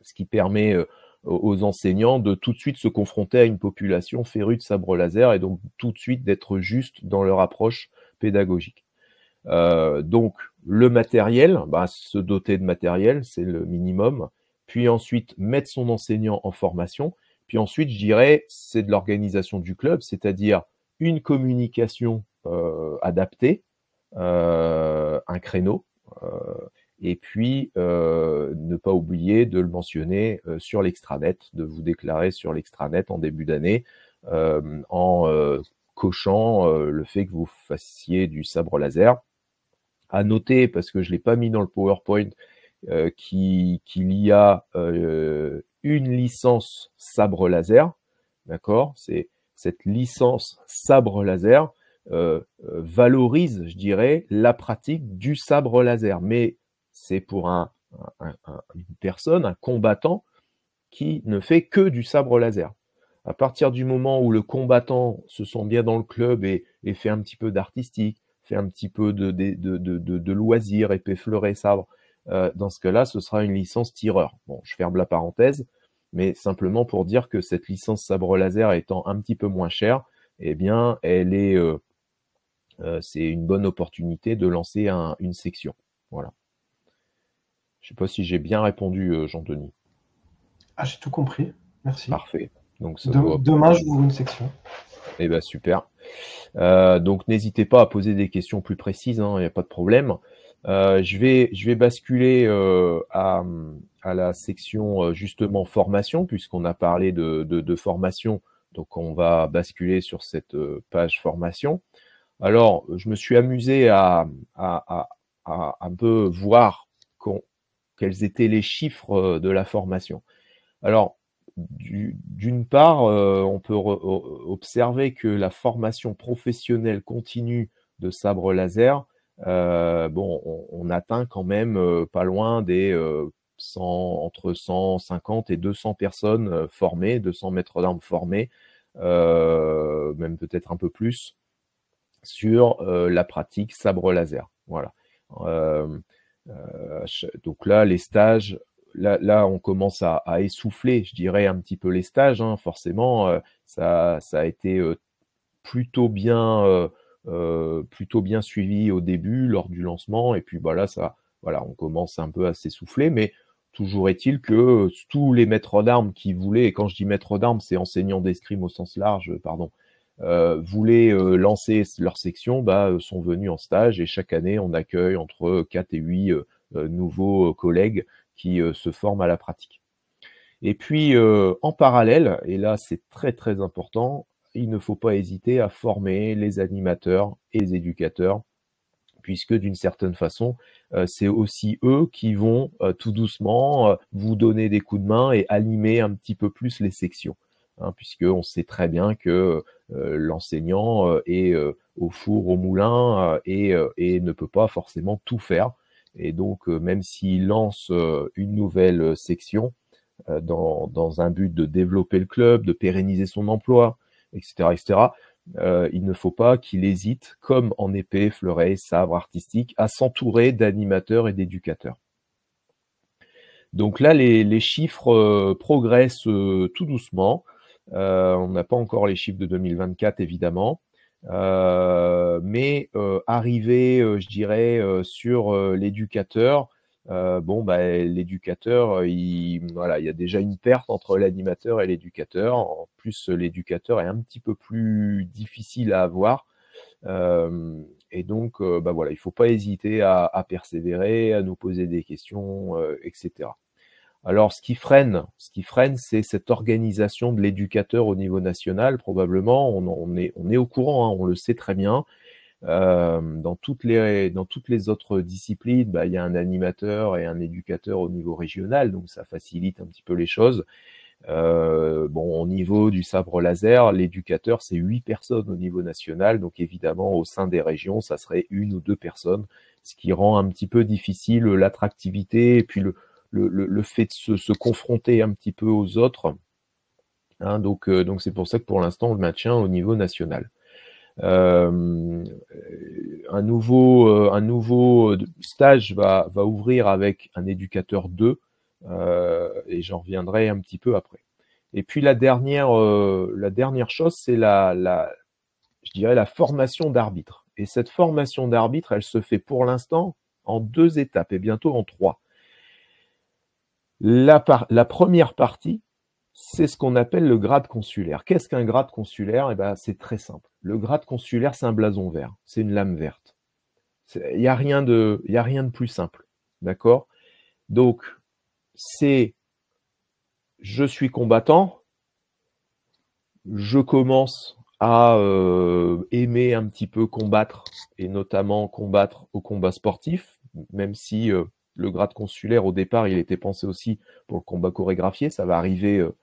ce qui permet euh, aux enseignants de tout de suite se confronter à une population férue de sabre laser et donc tout de suite d'être juste dans leur approche pédagogique. Euh, donc le matériel, bah, se doter de matériel, c'est le minimum. Puis ensuite mettre son enseignant en formation. Puis ensuite, je dirais, c'est de l'organisation du club, c'est-à-dire une communication euh, adaptée, un créneau, et puis, euh, ne pas oublier de le mentionner euh, sur l'extranet, de vous déclarer sur l'extranet en début d'année euh, en cochant le fait que vous fassiez du sabre laser. À noter, parce que je ne l'ai pas mis dans le PowerPoint, qu'il y a une licence sabre laser. D'accord? C'est cette licence sabre laser valorise, je dirais, la pratique du sabre laser. Mais c'est pour un, une personne, un combattant, qui ne fait que du sabre laser. À partir du moment où le combattant se sent bien dans le club et, fait un petit peu d'artistique, fait un petit peu de loisirs, épée fleuret, sabre, euh, dans ce cas-là, ce sera une licence tireur. Bon, je ferme la parenthèse, mais simplement pour dire que cette licence sabre laser étant un petit peu moins chère, eh bien, elle est, euh, euh, c'est une bonne opportunité de lancer une section. Voilà. Je ne sais pas si j'ai bien répondu, euh, Jean-Denis. Ah, j'ai tout compris. Merci. Parfait. Donc, Demain, je une section. Eh bien, super. Euh, donc, n'hésitez pas à poser des questions plus précises, il hein, n'y a pas de problème. Euh, je, vais, je vais basculer à, la section justement formation, puisqu'on a parlé de, formation. Donc, on va basculer sur cette page formation. Alors, je me suis amusé à, à, à un peu voir quels étaient les chiffres euh, de la formation. Alors, d'une part, euh, on peut observer que la formation professionnelle continue de sabre laser, euh, bon, on, atteint quand même pas loin des entre 150 et 200 personnes formées, 200 maîtres d'armes formés, même peut-être un peu plus, sur la pratique sabre laser. Voilà. Donc là, les stages, là, on commence à, essouffler, je dirais, un petit peu les stages. Hein. Forcément, ça, ça, a été plutôt bien euh, plutôt bien suivi au début, lors du lancement, et puis voilà, ça, voilà, on commence un peu à s'essouffler, mais toujours est-il que tous les maîtres d'armes qui voulaient, et quand je dis maîtres d'armes, c'est enseignants d'escrime au sens large, pardon, euh, voulaient euh, lancer leur section, bah, sont venus en stage, et chaque année, on accueille entre 4 et 8 nouveaux collègues qui se forment à la pratique. Et puis, en parallèle, et là c'est très très important, il ne faut pas hésiter à former les animateurs et les éducateurs, puisque d'une certaine façon, euh, c'est aussi eux qui vont euh, tout doucement euh, vous donner des coups de main et animer un petit peu plus les sections. Hein, puisqu'on sait très bien que l'enseignant est au four, au moulin et, ne peut pas forcément tout faire. Et donc, même s'il lance une nouvelle section dans, un but de développer le club, de pérenniser son emploi, etc., etc. Euh, il ne faut pas qu'il hésite, comme en épée, fleuret, sabre artistique, à s'entourer d'animateurs et d'éducateurs. Donc là, les, chiffres euh, progressent euh, tout doucement. On n'a pas encore les chiffres de 2024, évidemment. mais arriver, je dirais, sur l'éducateur, euh, bon, bah, l'éducateur, euh, il, voilà, il y a déjà une perte entre l'animateur et l'éducateur. En plus, l'éducateur est un petit peu plus difficile à avoir. Euh, et donc, bah, voilà, il ne faut pas hésiter à, persévérer, à nous poser des questions, etc. Alors, ce qui freine, ce qui freine, c'est cette organisation de l'éducateur au niveau national. Probablement, on, est, on est au courant, hein, on le sait très bien. Euh, dans, toutes les, dans toutes les autres disciplines, bah, il y a un animateur et un éducateur au niveau régional, donc ça facilite un petit peu les choses. Euh, bon, au niveau du sabre laser, l'éducateur, c'est huit personnes au niveau national, donc évidemment, au sein des régions, ça serait une ou deux personnes, ce qui rend un petit peu difficile l'attractivité et puis le, le, fait de se, confronter un petit peu aux autres. Hein, donc, euh, donc c'est pour ça que pour l'instant, on le maintient au niveau national. Euh, un nouveau, euh, nouveau stage va, ouvrir avec un éducateur 2 euh, et j'en reviendrai un petit peu après. Et puis la dernière, chose, c'est la, la formation d'arbitre. Et cette formation d'arbitre, elle se fait pour l'instant en deux étapes et bientôt en trois. La, première partie, c'est ce qu'on appelle le grade consulaire. Qu'est-ce qu'un grade consulaire? Eh ben, c'est très simple. Le grade consulaire, c'est un blason vert, c'est une lame verte. Il n'y a, rien de, a rien de plus simple. D'accord? Donc, c'est je suis combattant, je commence à euh, aimer un petit peu combattre, et notamment combattre au combat sportif, même si euh, le grade consulaire, au départ, il était pensé aussi pour le combat chorégraphié, ça va arriver euh,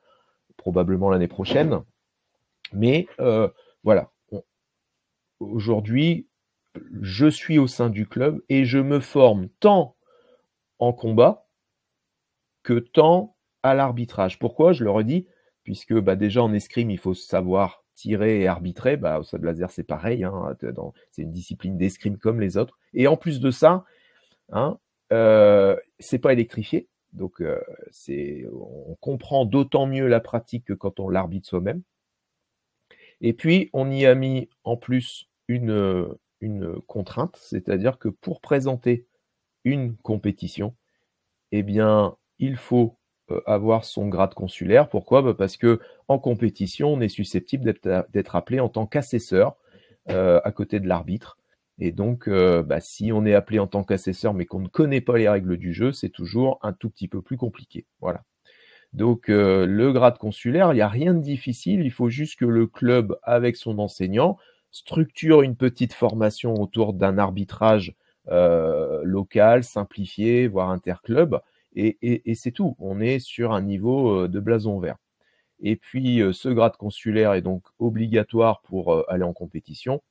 probablement l'année prochaine. Mais voilà, aujourd'hui, je suis au sein du club et je me forme tant en combat que tant à l'arbitrage. Pourquoi? Je le redis, puisque bah, déjà en escrime, il faut savoir tirer et arbitrer. Bah, au de laser, c'est pareil. Hein, c'est une discipline d'escrime comme les autres. Et en plus de ça, hein, euh, c'est pas électrifié. Donc, euh, on comprend d'autant mieux la pratique que quand on l'arbitre soi-même. Et puis, on y a mis en plus une, une contrainte, c'est-à-dire que pour présenter une compétition, eh bien, il faut euh, avoir son grade consulaire. Pourquoi? Bah, Parce que en compétition, on est susceptible d'être appelé en tant qu'assesseur euh, à côté de l'arbitre. Et donc, euh, bah, si on est appelé en tant qu'assesseur mais qu'on ne connaît pas les règles du jeu, c'est toujours un tout petit peu plus compliqué. Voilà. Donc le grade consulaire, il n'y a rien de difficile, il faut juste que le club, avec son enseignant, structure une petite formation autour d'un arbitrage euh, local, simplifié, voire interclub, et, c'est tout. On est sur un niveau euh, de blason vert. Et puis euh, ce grade consulaire est donc obligatoire pour aller en compétition,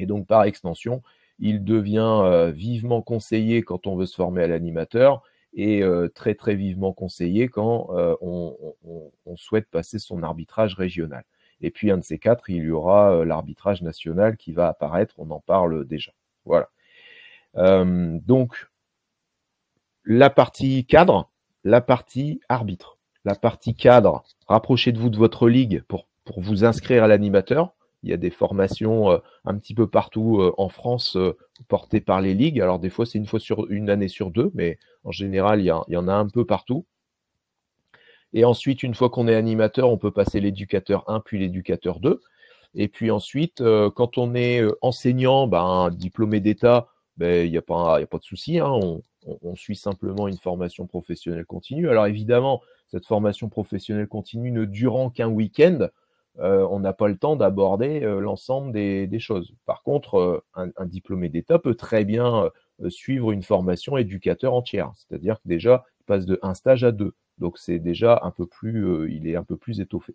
et donc par extension, il devient vivement conseillé quand on veut se former à l'animateur, est très très vivement conseillé quand on, souhaite passer son arbitrage régional. Et puis un de ces quatre, il y aura l'arbitrage national qui va apparaître, on en parle déjà. Voilà. donc la partie cadre, la partie arbitre. La partie cadre, rapprochez de votre ligue pour vous inscrire à l'animateur. Il y a des formations euh, un petit peu partout euh, en France euh, portées par les ligues. Alors des fois c'est une année sur deux, mais en général il y, en a un peu partout. Et ensuite, une fois qu'on est animateur, on peut passer l'éducateur 1 puis l'éducateur 2. Et puis ensuite, quand on est enseignant, ben, diplômé d'État, ben, il n'y a, pas, de souci. Hein. On, suit simplement une formation professionnelle continue. Alors évidemment, cette formation professionnelle continue ne durant qu'un week-end, euh, on n'a pas le temps d'aborder euh, l'ensemble des, choses. Par contre, euh, un, diplômé d'État peut très bien suivre une formation éducateur entière, c'est-à-dire que déjà, il passe de un stage à deux. Donc c'est déjà un peu plus, il est un peu plus étoffé.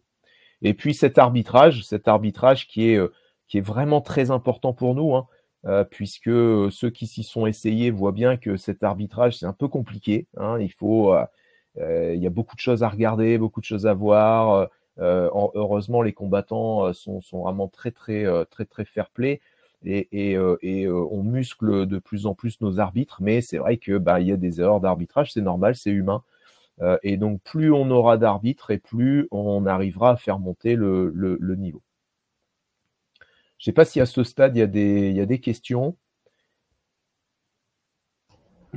Et puis cet arbitrage, cet arbitrage qui est, qui est vraiment très important pour nous, hein, puisque ceux qui s'y sont essayés voient bien que cet arbitrage, c'est un peu compliqué. Hein. il faut, il y a beaucoup de choses à regarder, beaucoup de choses à voir. Heureusement, les combattants sont, vraiment très, très, très, très fair-play. Et, on muscle de plus en plus nos arbitres, mais c'est vrai que bah, il y a des erreurs d'arbitrage, c'est normal, c'est humain. et donc plus on aura d'arbitres et plus on arrivera à faire monter le niveau. Je ne sais pas si à ce stade, il y a des, il y a des questions.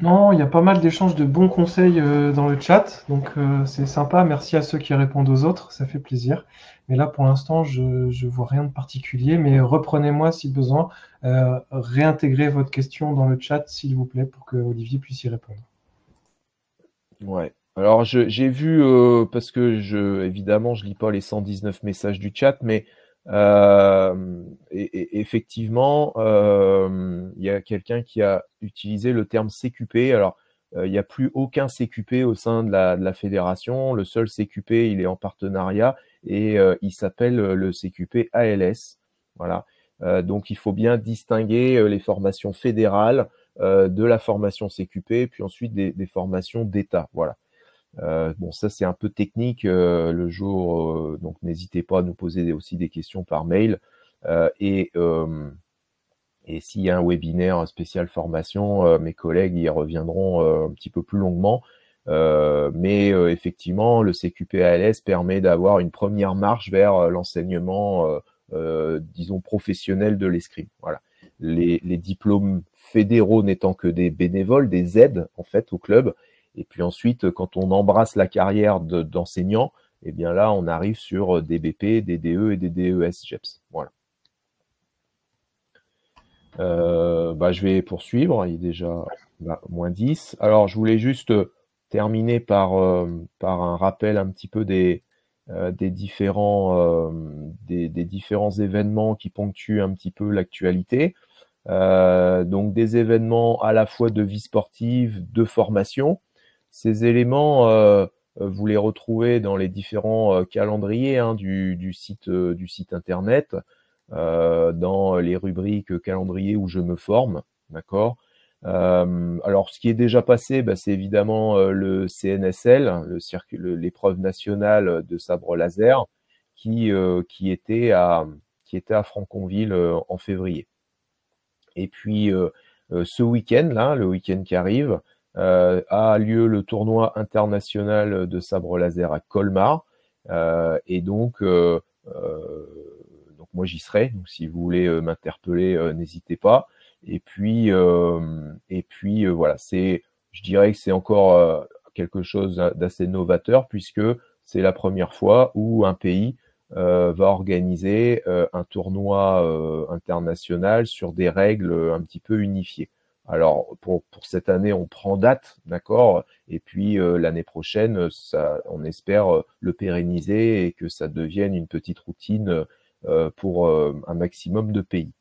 Non, il y a pas mal d'échanges de bons conseils euh, dans le chat, donc euh, c'est sympa. Merci à ceux qui répondent aux autres, ça fait plaisir. Mais là, pour l'instant, je ne vois rien de particulier, mais reprenez-moi si besoin. Euh, réintégrez votre question dans le chat, s'il vous plaît, pour que Olivier puisse y répondre. Ouais. Alors, j'ai vu, parce que je, évidemment, je lis pas les 119 messages du chat, mais euh, et, effectivement, euh, il y a quelqu'un qui a utilisé le terme CQP. Alors, euh, il n'y a plus aucun CQP au sein de la, de la, fédération. Le seul CQP, il est en partenariat et il s'appelle le CQP ALS. Voilà. donc, il faut bien distinguer les formations fédérales de la formation CQP, puis ensuite des, des formations d'État. Voilà. Euh, bon, ça c'est un peu technique euh, le jour, euh, donc n'hésitez pas à nous poser aussi des questions par mail. et et s'il y a un webinaire spécial formation, mes collègues y reviendront un petit peu plus longuement. mais effectivement, le CQP-ALS permet d'avoir une première marche vers l'enseignement, disons, professionnel de l'escrime. Voilà. Les, diplômes fédéraux n'étant que des bénévoles, des aides en fait au club, et puis ensuite, quand on embrasse la carrière d'enseignant, eh bien là, on arrive sur des BP, des DE et des DES GEPS. Voilà. Euh, bah, je vais poursuivre, il est déjà bah, moins 10. Alors, je voulais juste terminer par, euh, par un rappel un petit peu des, euh, des, différents, des, différents événements qui ponctuent un petit peu l'actualité. donc, des événements à la fois de vie sportive, de formation, ces éléments, euh, euh, vous les retrouvez dans les différents euh, calendriers hein, du, site, du site internet, dans les rubriques calendrier où je me forme, d'accord? alors, ce qui est déjà passé, bah, c'est évidemment le CNSL, le l'épreuve nationale de sabre laser, qui, qui était à qui était à Franconville en février. Et puis ce week-end là, le week-end qui arrive, euh, a lieu le tournoi international de sabre laser à Colmar. Euh, et donc, euh, donc moi j'y serai. Donc si vous voulez m'interpeller, n'hésitez pas. Et puis, et puis voilà, c'est, je dirais que c'est encore quelque chose d'assez novateur puisque c'est la première fois où un pays va organiser un tournoi international sur des règles un petit peu unifiées. Alors pour, pour cette année, on prend date, d'accord, et puis euh, l'année prochaine, ça, on espère euh, le pérenniser et que ça devienne une petite routine euh, pour un maximum de pays.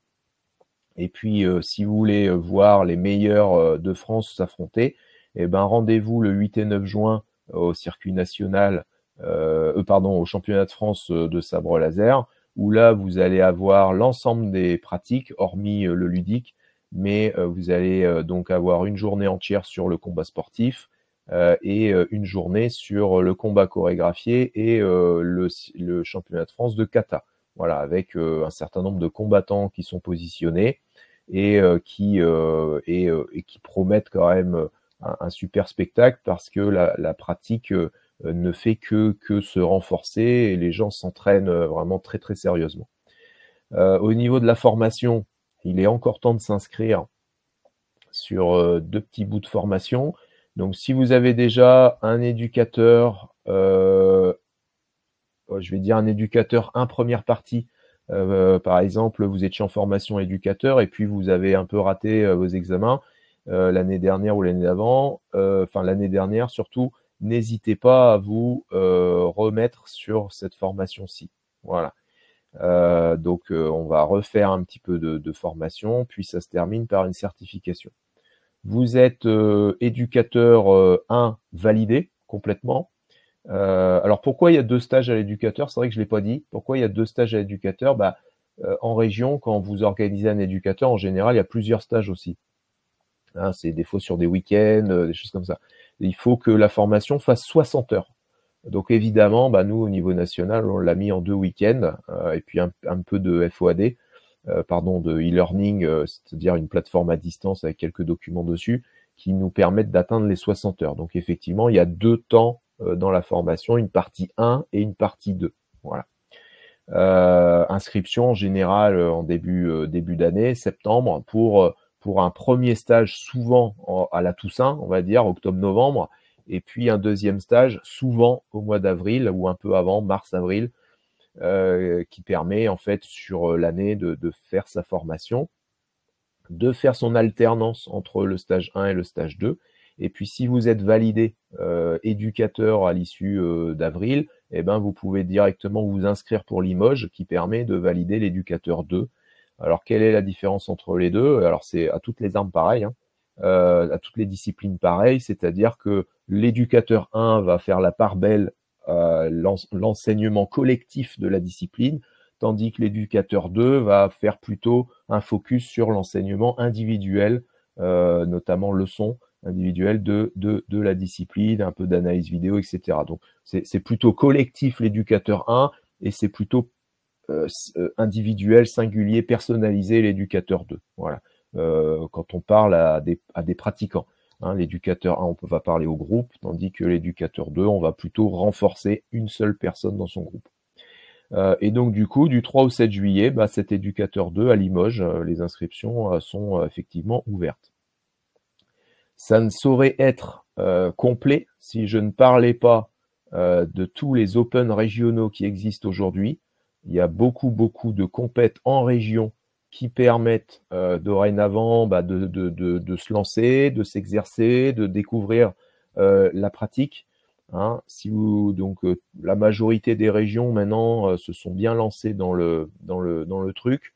Et puis, si vous voulez voir les meilleurs de France s'affronter, eh ben rendez-vous le 8 et 9 juin au circuit national, euh, pardon, au championnat de France de sabre laser, où là vous allez avoir l'ensemble des pratiques, hormis le ludique, mais euh, vous allez euh, donc avoir une journée entière sur le combat sportif, et une journée sur le combat chorégraphié et le, championnat de France de kata. Voilà, avec un certain nombre de combattants qui sont positionnés et qui et, et, qui promettent quand même un, super spectacle parce que la, pratique ne fait que se renforcer et les gens s'entraînent vraiment très très sérieusement. au niveau de la formation, il est encore temps de s'inscrire sur deux petits bouts de formation. Donc, si vous avez déjà un éducateur, euh, je vais dire un éducateur, un première partie, euh, par exemple, vous étiez en formation éducateur et puis vous avez un peu raté euh, vos examens l'année dernière ou l'année d'avant, enfin l'année dernière surtout, n'hésitez pas à vous remettre sur cette formation-ci. Voilà. Donc, on va refaire un petit peu de, formation, puis ça se termine par une certification. Vous êtes euh, éducateur 1 euh, validé complètement. Euh, alors pourquoi il y a deux stages à l'éducateur? C'est vrai que je ne l'ai pas dit. Pourquoi il y a deux stages à l'éducateur? Bah, En région, quand vous organisez un éducateur, en général, il y a plusieurs stages aussi. Hein, c'est des fois sur des week-ends, des choses comme ça. Il faut que la formation fasse 60 heures. Donc évidemment, bah, nous, au niveau national, on l'a mis en deux week-ends, et puis un, peu de FOAD. Euh, pardon, de e-learning, euh, c'est-à-dire une plateforme à distance avec quelques documents dessus, qui nous permettent d'atteindre les 60 heures. Donc effectivement, il y a deux temps euh, dans la formation, une partie 1 et une partie 2. Voilà. inscription en général en début, début d'année, septembre, pour, pour un premier stage souvent à la Toussaint, on va dire, octobre-novembre, et puis un deuxième stage souvent au mois d'avril ou un peu avant, mars-avril, euh, qui permet en fait sur euh, l'année de, faire sa formation, de faire son alternance entre le stage 1 et le stage 2. Et puis si vous êtes validé euh, éducateur à l'issue d'avril, eh ben, vous pouvez directement vous inscrire pour Limoges qui permet de valider l'éducateur 2. Alors quelle est la différence entre les deux? Alors c'est à toutes les armes pareil, hein. Euh, à toutes les disciplines pareil, c'est-à-dire que l'éducateur 1 va faire la part belle euh, l'enseignement collectif de la discipline, tandis que l'éducateur 2 va faire plutôt un focus sur l'enseignement individuel, euh, notamment leçons individuelles de, de, la discipline, un peu d'analyse vidéo, etc. Donc c'est plutôt collectif l'éducateur 1 et c'est plutôt individuel, singulier, personnalisé l'éducateur 2. Voilà. Euh, quand on parle à des, pratiquants. Hein, l'éducateur 1, on va parler au groupe, tandis que l'éducateur 2, on va plutôt renforcer une seule personne dans son groupe. Euh, et donc du coup, du 3 au 7 juillet, bah, cet éducateur 2 à Limoges, euh, les inscriptions sont effectivement ouvertes. Ça ne saurait être complet si je ne parlais pas de tous les Open régionaux qui existent aujourd'hui. Il y a beaucoup, beaucoup de compètes en région qui permettent euh, dorénavant bah, de, de, de, se lancer, de s'exercer, de découvrir euh, la pratique. Hein. Donc euh, la majorité des régions maintenant se sont bien lancées dans le, dans le, dans le truc.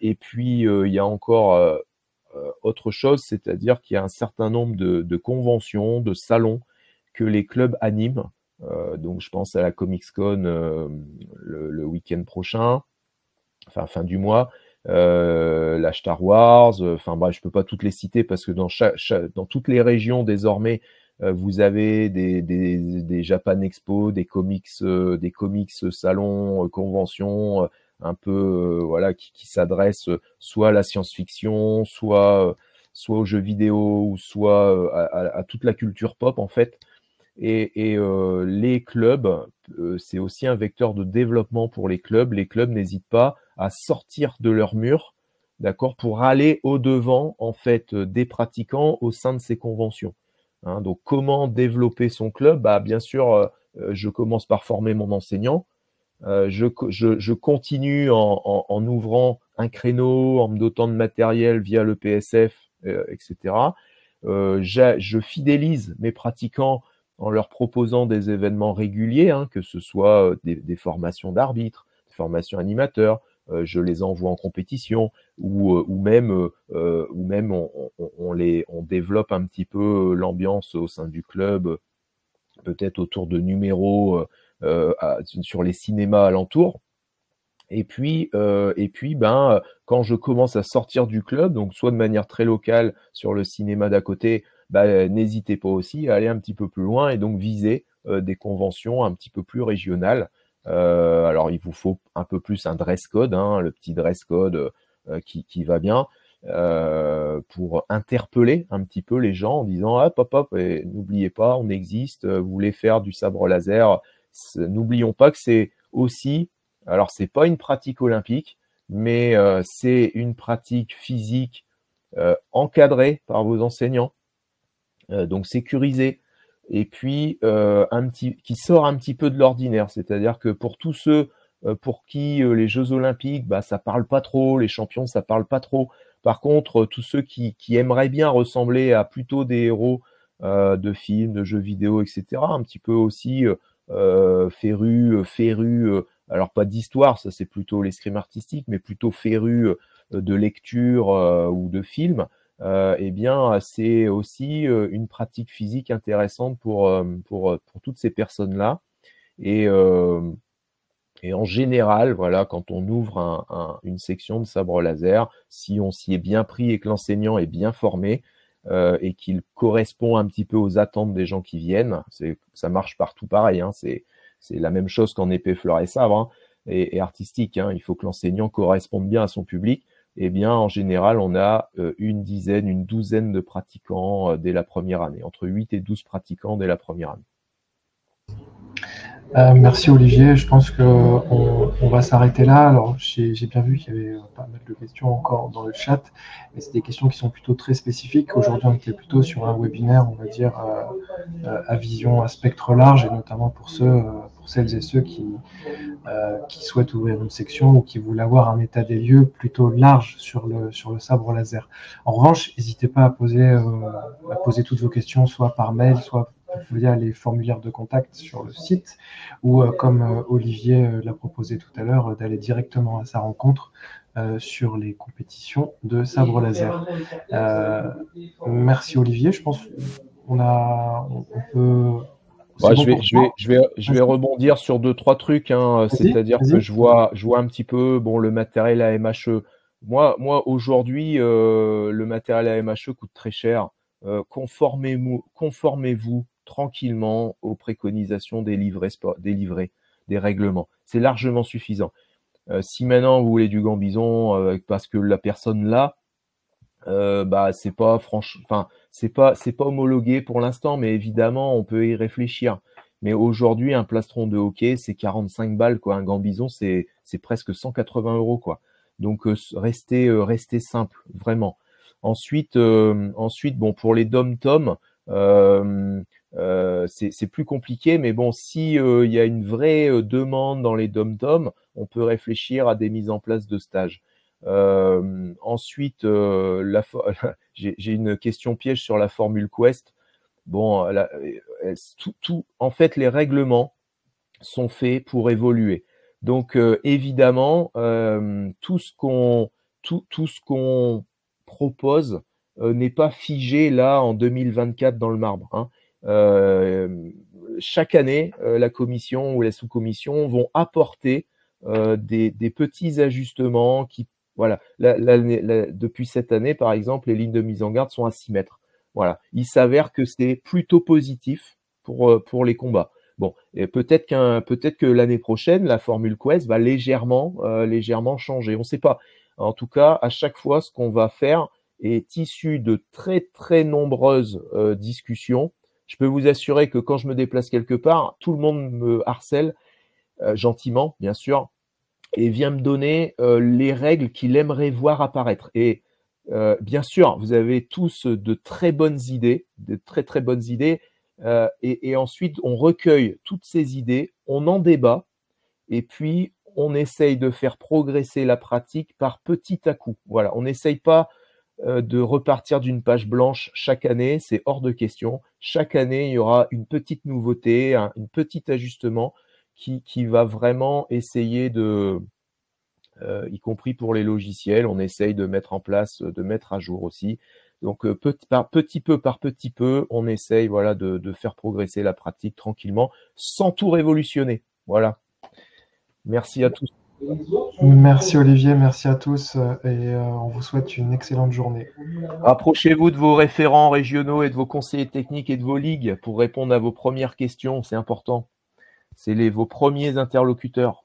Et puis il y a encore autre chose, c'est-à-dire qu'il y a un certain nombre de, conventions, de salons que les clubs animent. donc je pense à la ComicsCon le week-end prochain, enfin fin du mois, euh, la Star Wars, euh, enfin bref, je peux pas toutes les citer parce que dans, chaque, dans toutes les régions désormais, euh, vous avez des, des, des, Japan Expo, des comics, euh, des comics salons, conventions, un peu voilà qui, qui s'adressent soit à la science-fiction, soit soit aux jeux vidéo ou soit à, à, à, toute la culture pop en fait. Et, et euh, les clubs, euh, c'est aussi un vecteur de développement pour les clubs. Les clubs n'hésitent pas à sortir de leur mur, d'accord, pour aller au devant en fait des pratiquants au sein de ces conventions. Hein, donc, comment développer son club? Bah, bien sûr, euh, je commence par former mon enseignant. Euh, je, je, je, continue en, en, ouvrant un créneau, en me dotant de matériel via le PSF, euh, etc. je fidélise mes pratiquants en leur proposant des événements réguliers, hein, que ce soit des, des formations d'arbitres, des formations animateurs, euh, je les envoie en compétition ou, euh, même, euh, on, développe un petit peu l'ambiance au sein du club, peut-être autour de numéros à, sur les cinémas alentours. Et puis, euh, et puis, ben, quand je commence à sortir du club, donc soit de manière très locale sur le cinéma d'à côté, bah, n'hésitez pas aussi à aller un petit peu plus loin et donc viser des conventions un petit peu plus régionales. Alors il vous faut un peu plus un dress code, hein, le petit dress code qui, qui, va bien. pour interpeller un petit peu les gens en disant ah hop hop n'oubliez pas on existe vous voulez faire du sabre laser n'oublions pas que c'est aussi alors c'est pas une pratique olympique mais c'est une pratique physique encadrée par vos enseignants donc sécurisée et puis un petit qui sort un petit peu de l'ordinaire c'est-à-dire que pour tous ceux pour qui les Jeux Olympiques, bah, ça parle pas trop, les champions, ça parle pas trop. Par contre, tous ceux qui, aimeraient bien ressembler à plutôt des héros de films, de jeux vidéo, etc., un petit peu aussi euh, féru, alors pas d'histoire, ça c'est plutôt l'escrime artistique, mais plutôt féru de lecture ou de film, eh bien c'est aussi une pratique physique intéressante pour, pour toutes ces personnes-là. Et en général, voilà, quand on ouvre une section de sabre laser, si on s'y est bien pris et que l'enseignant est bien formé euh, et qu'il correspond un petit peu aux attentes des gens qui viennent, ça marche partout pareil. Hein, c'est, c'est la même chose qu'en épée, fleur et sabre hein, et, artistique. Hein, il faut que l'enseignant corresponde bien à son public. Eh bien, en général, on a euh, une dizaine, une douzaine de pratiquants euh, dès la première année, entre 8 et 12 pratiquants dès la première année. Euh, merci Olivier, je pense qu'on on va s'arrêter là. Alors j'ai bien vu qu'il y avait pas mal de questions encore dans le chat, mais c'est des questions qui sont plutôt très spécifiques. Aujourd'hui on était plutôt sur un webinaire, on va dire, à vision, à spectre large, et notamment pour ceux, pour celles et ceux qui, qui souhaitent ouvrir une section ou qui voulaient avoir un état des lieux plutôt large sur le, sur le sabre laser. En revanche, n'hésitez pas à poser, à poser toutes vos questions, soit par mail, soit via les formulaires de contact sur le site, ou euh, comme euh, Olivier euh, l'a proposé tout à l'heure, d'aller directement à sa rencontre sur les compétitions de sabre laser. merci Olivier, je pense qu'on a, on peut je, vais, je, vais, je, vais, je, vais, rebondir sur deux, trois trucs. Hein. C'est-à-dire que je vois, je vois un petit peu bon, le matériel à MHE. Moi, moi aujourd'hui, le matériel à MHE coûte très cher. conformez-vous, conformez-vous tranquillement aux préconisations des livrets, des, des règlements. C'est largement suffisant. Euh, si maintenant vous voulez du gambison euh, parce que la personne là, euh, bah c'est pas franchement, enfin c'est pas c'est pas homologué pour l'instant, mais évidemment on peut y réfléchir. Mais aujourd'hui un plastron de hockey c'est 45 balles quoi, un gambison c'est c'est presque 180 euros quoi. Donc restez restez simple vraiment. Ensuite ensuite bon pour les dom tom euh, c'est plus compliqué, mais bon, si euh, il y a une vraie euh, demande dans les dom-tom, on peut réfléchir à des mises en place de stages. Ensuite, j'ai une question piège sur la formule Quest. Bon, tout, tout, en fait, les règlements sont faits pour évoluer. Donc, évidemment, tout ce qu'on tout, tout ce qu'on propose n'est pas figé là en 2024 dans le marbre. Hein. Euh, chaque année, euh, la commission ou la sous-commission vont apporter euh, des, petits ajustements qui, voilà, depuis cette année, par exemple, les lignes de mise en garde sont à 6 mètres. Voilà, il s'avère que c'est plutôt positif pour, pour les combats. Bon, peut-être peut-être que l'année prochaine, la formule Quest va légèrement, légèrement changer. On ne sait pas. En tout cas, à chaque fois, ce qu'on va faire est issu de très très nombreuses discussions je peux vous assurer que quand je me déplace quelque part, tout le monde me harcèle, euh, gentiment, bien sûr, et vient me donner euh, les règles qu'il aimerait voir apparaître. Et euh, bien sûr, vous avez tous de très bonnes idées, de très très bonnes idées, et, et, ensuite on recueille toutes ces idées, on en débat, et puis on essaye de faire progresser la pratique par petit à coup. Voilà, on n'essaye pas euh, de repartir d'une page blanche chaque année, c'est hors de question. Chaque année, il y aura une petite nouveauté, un petit ajustement qui, va vraiment essayer de, euh, y compris pour les logiciels, on essaye de mettre en place, de mettre à jour aussi. Donc euh, petit, par, petit peu par petit peu, on essaye voilà, de, de faire progresser la pratique tranquillement, sans tout révolutionner. Voilà. Merci à tous. Merci Olivier, merci à tous et on vous souhaite une excellente journée. Rapprochez-vous de vos référents régionaux et de vos conseillers techniques et de vos ligues pour répondre à vos premières questions, c'est important. C'est vos premiers interlocuteurs.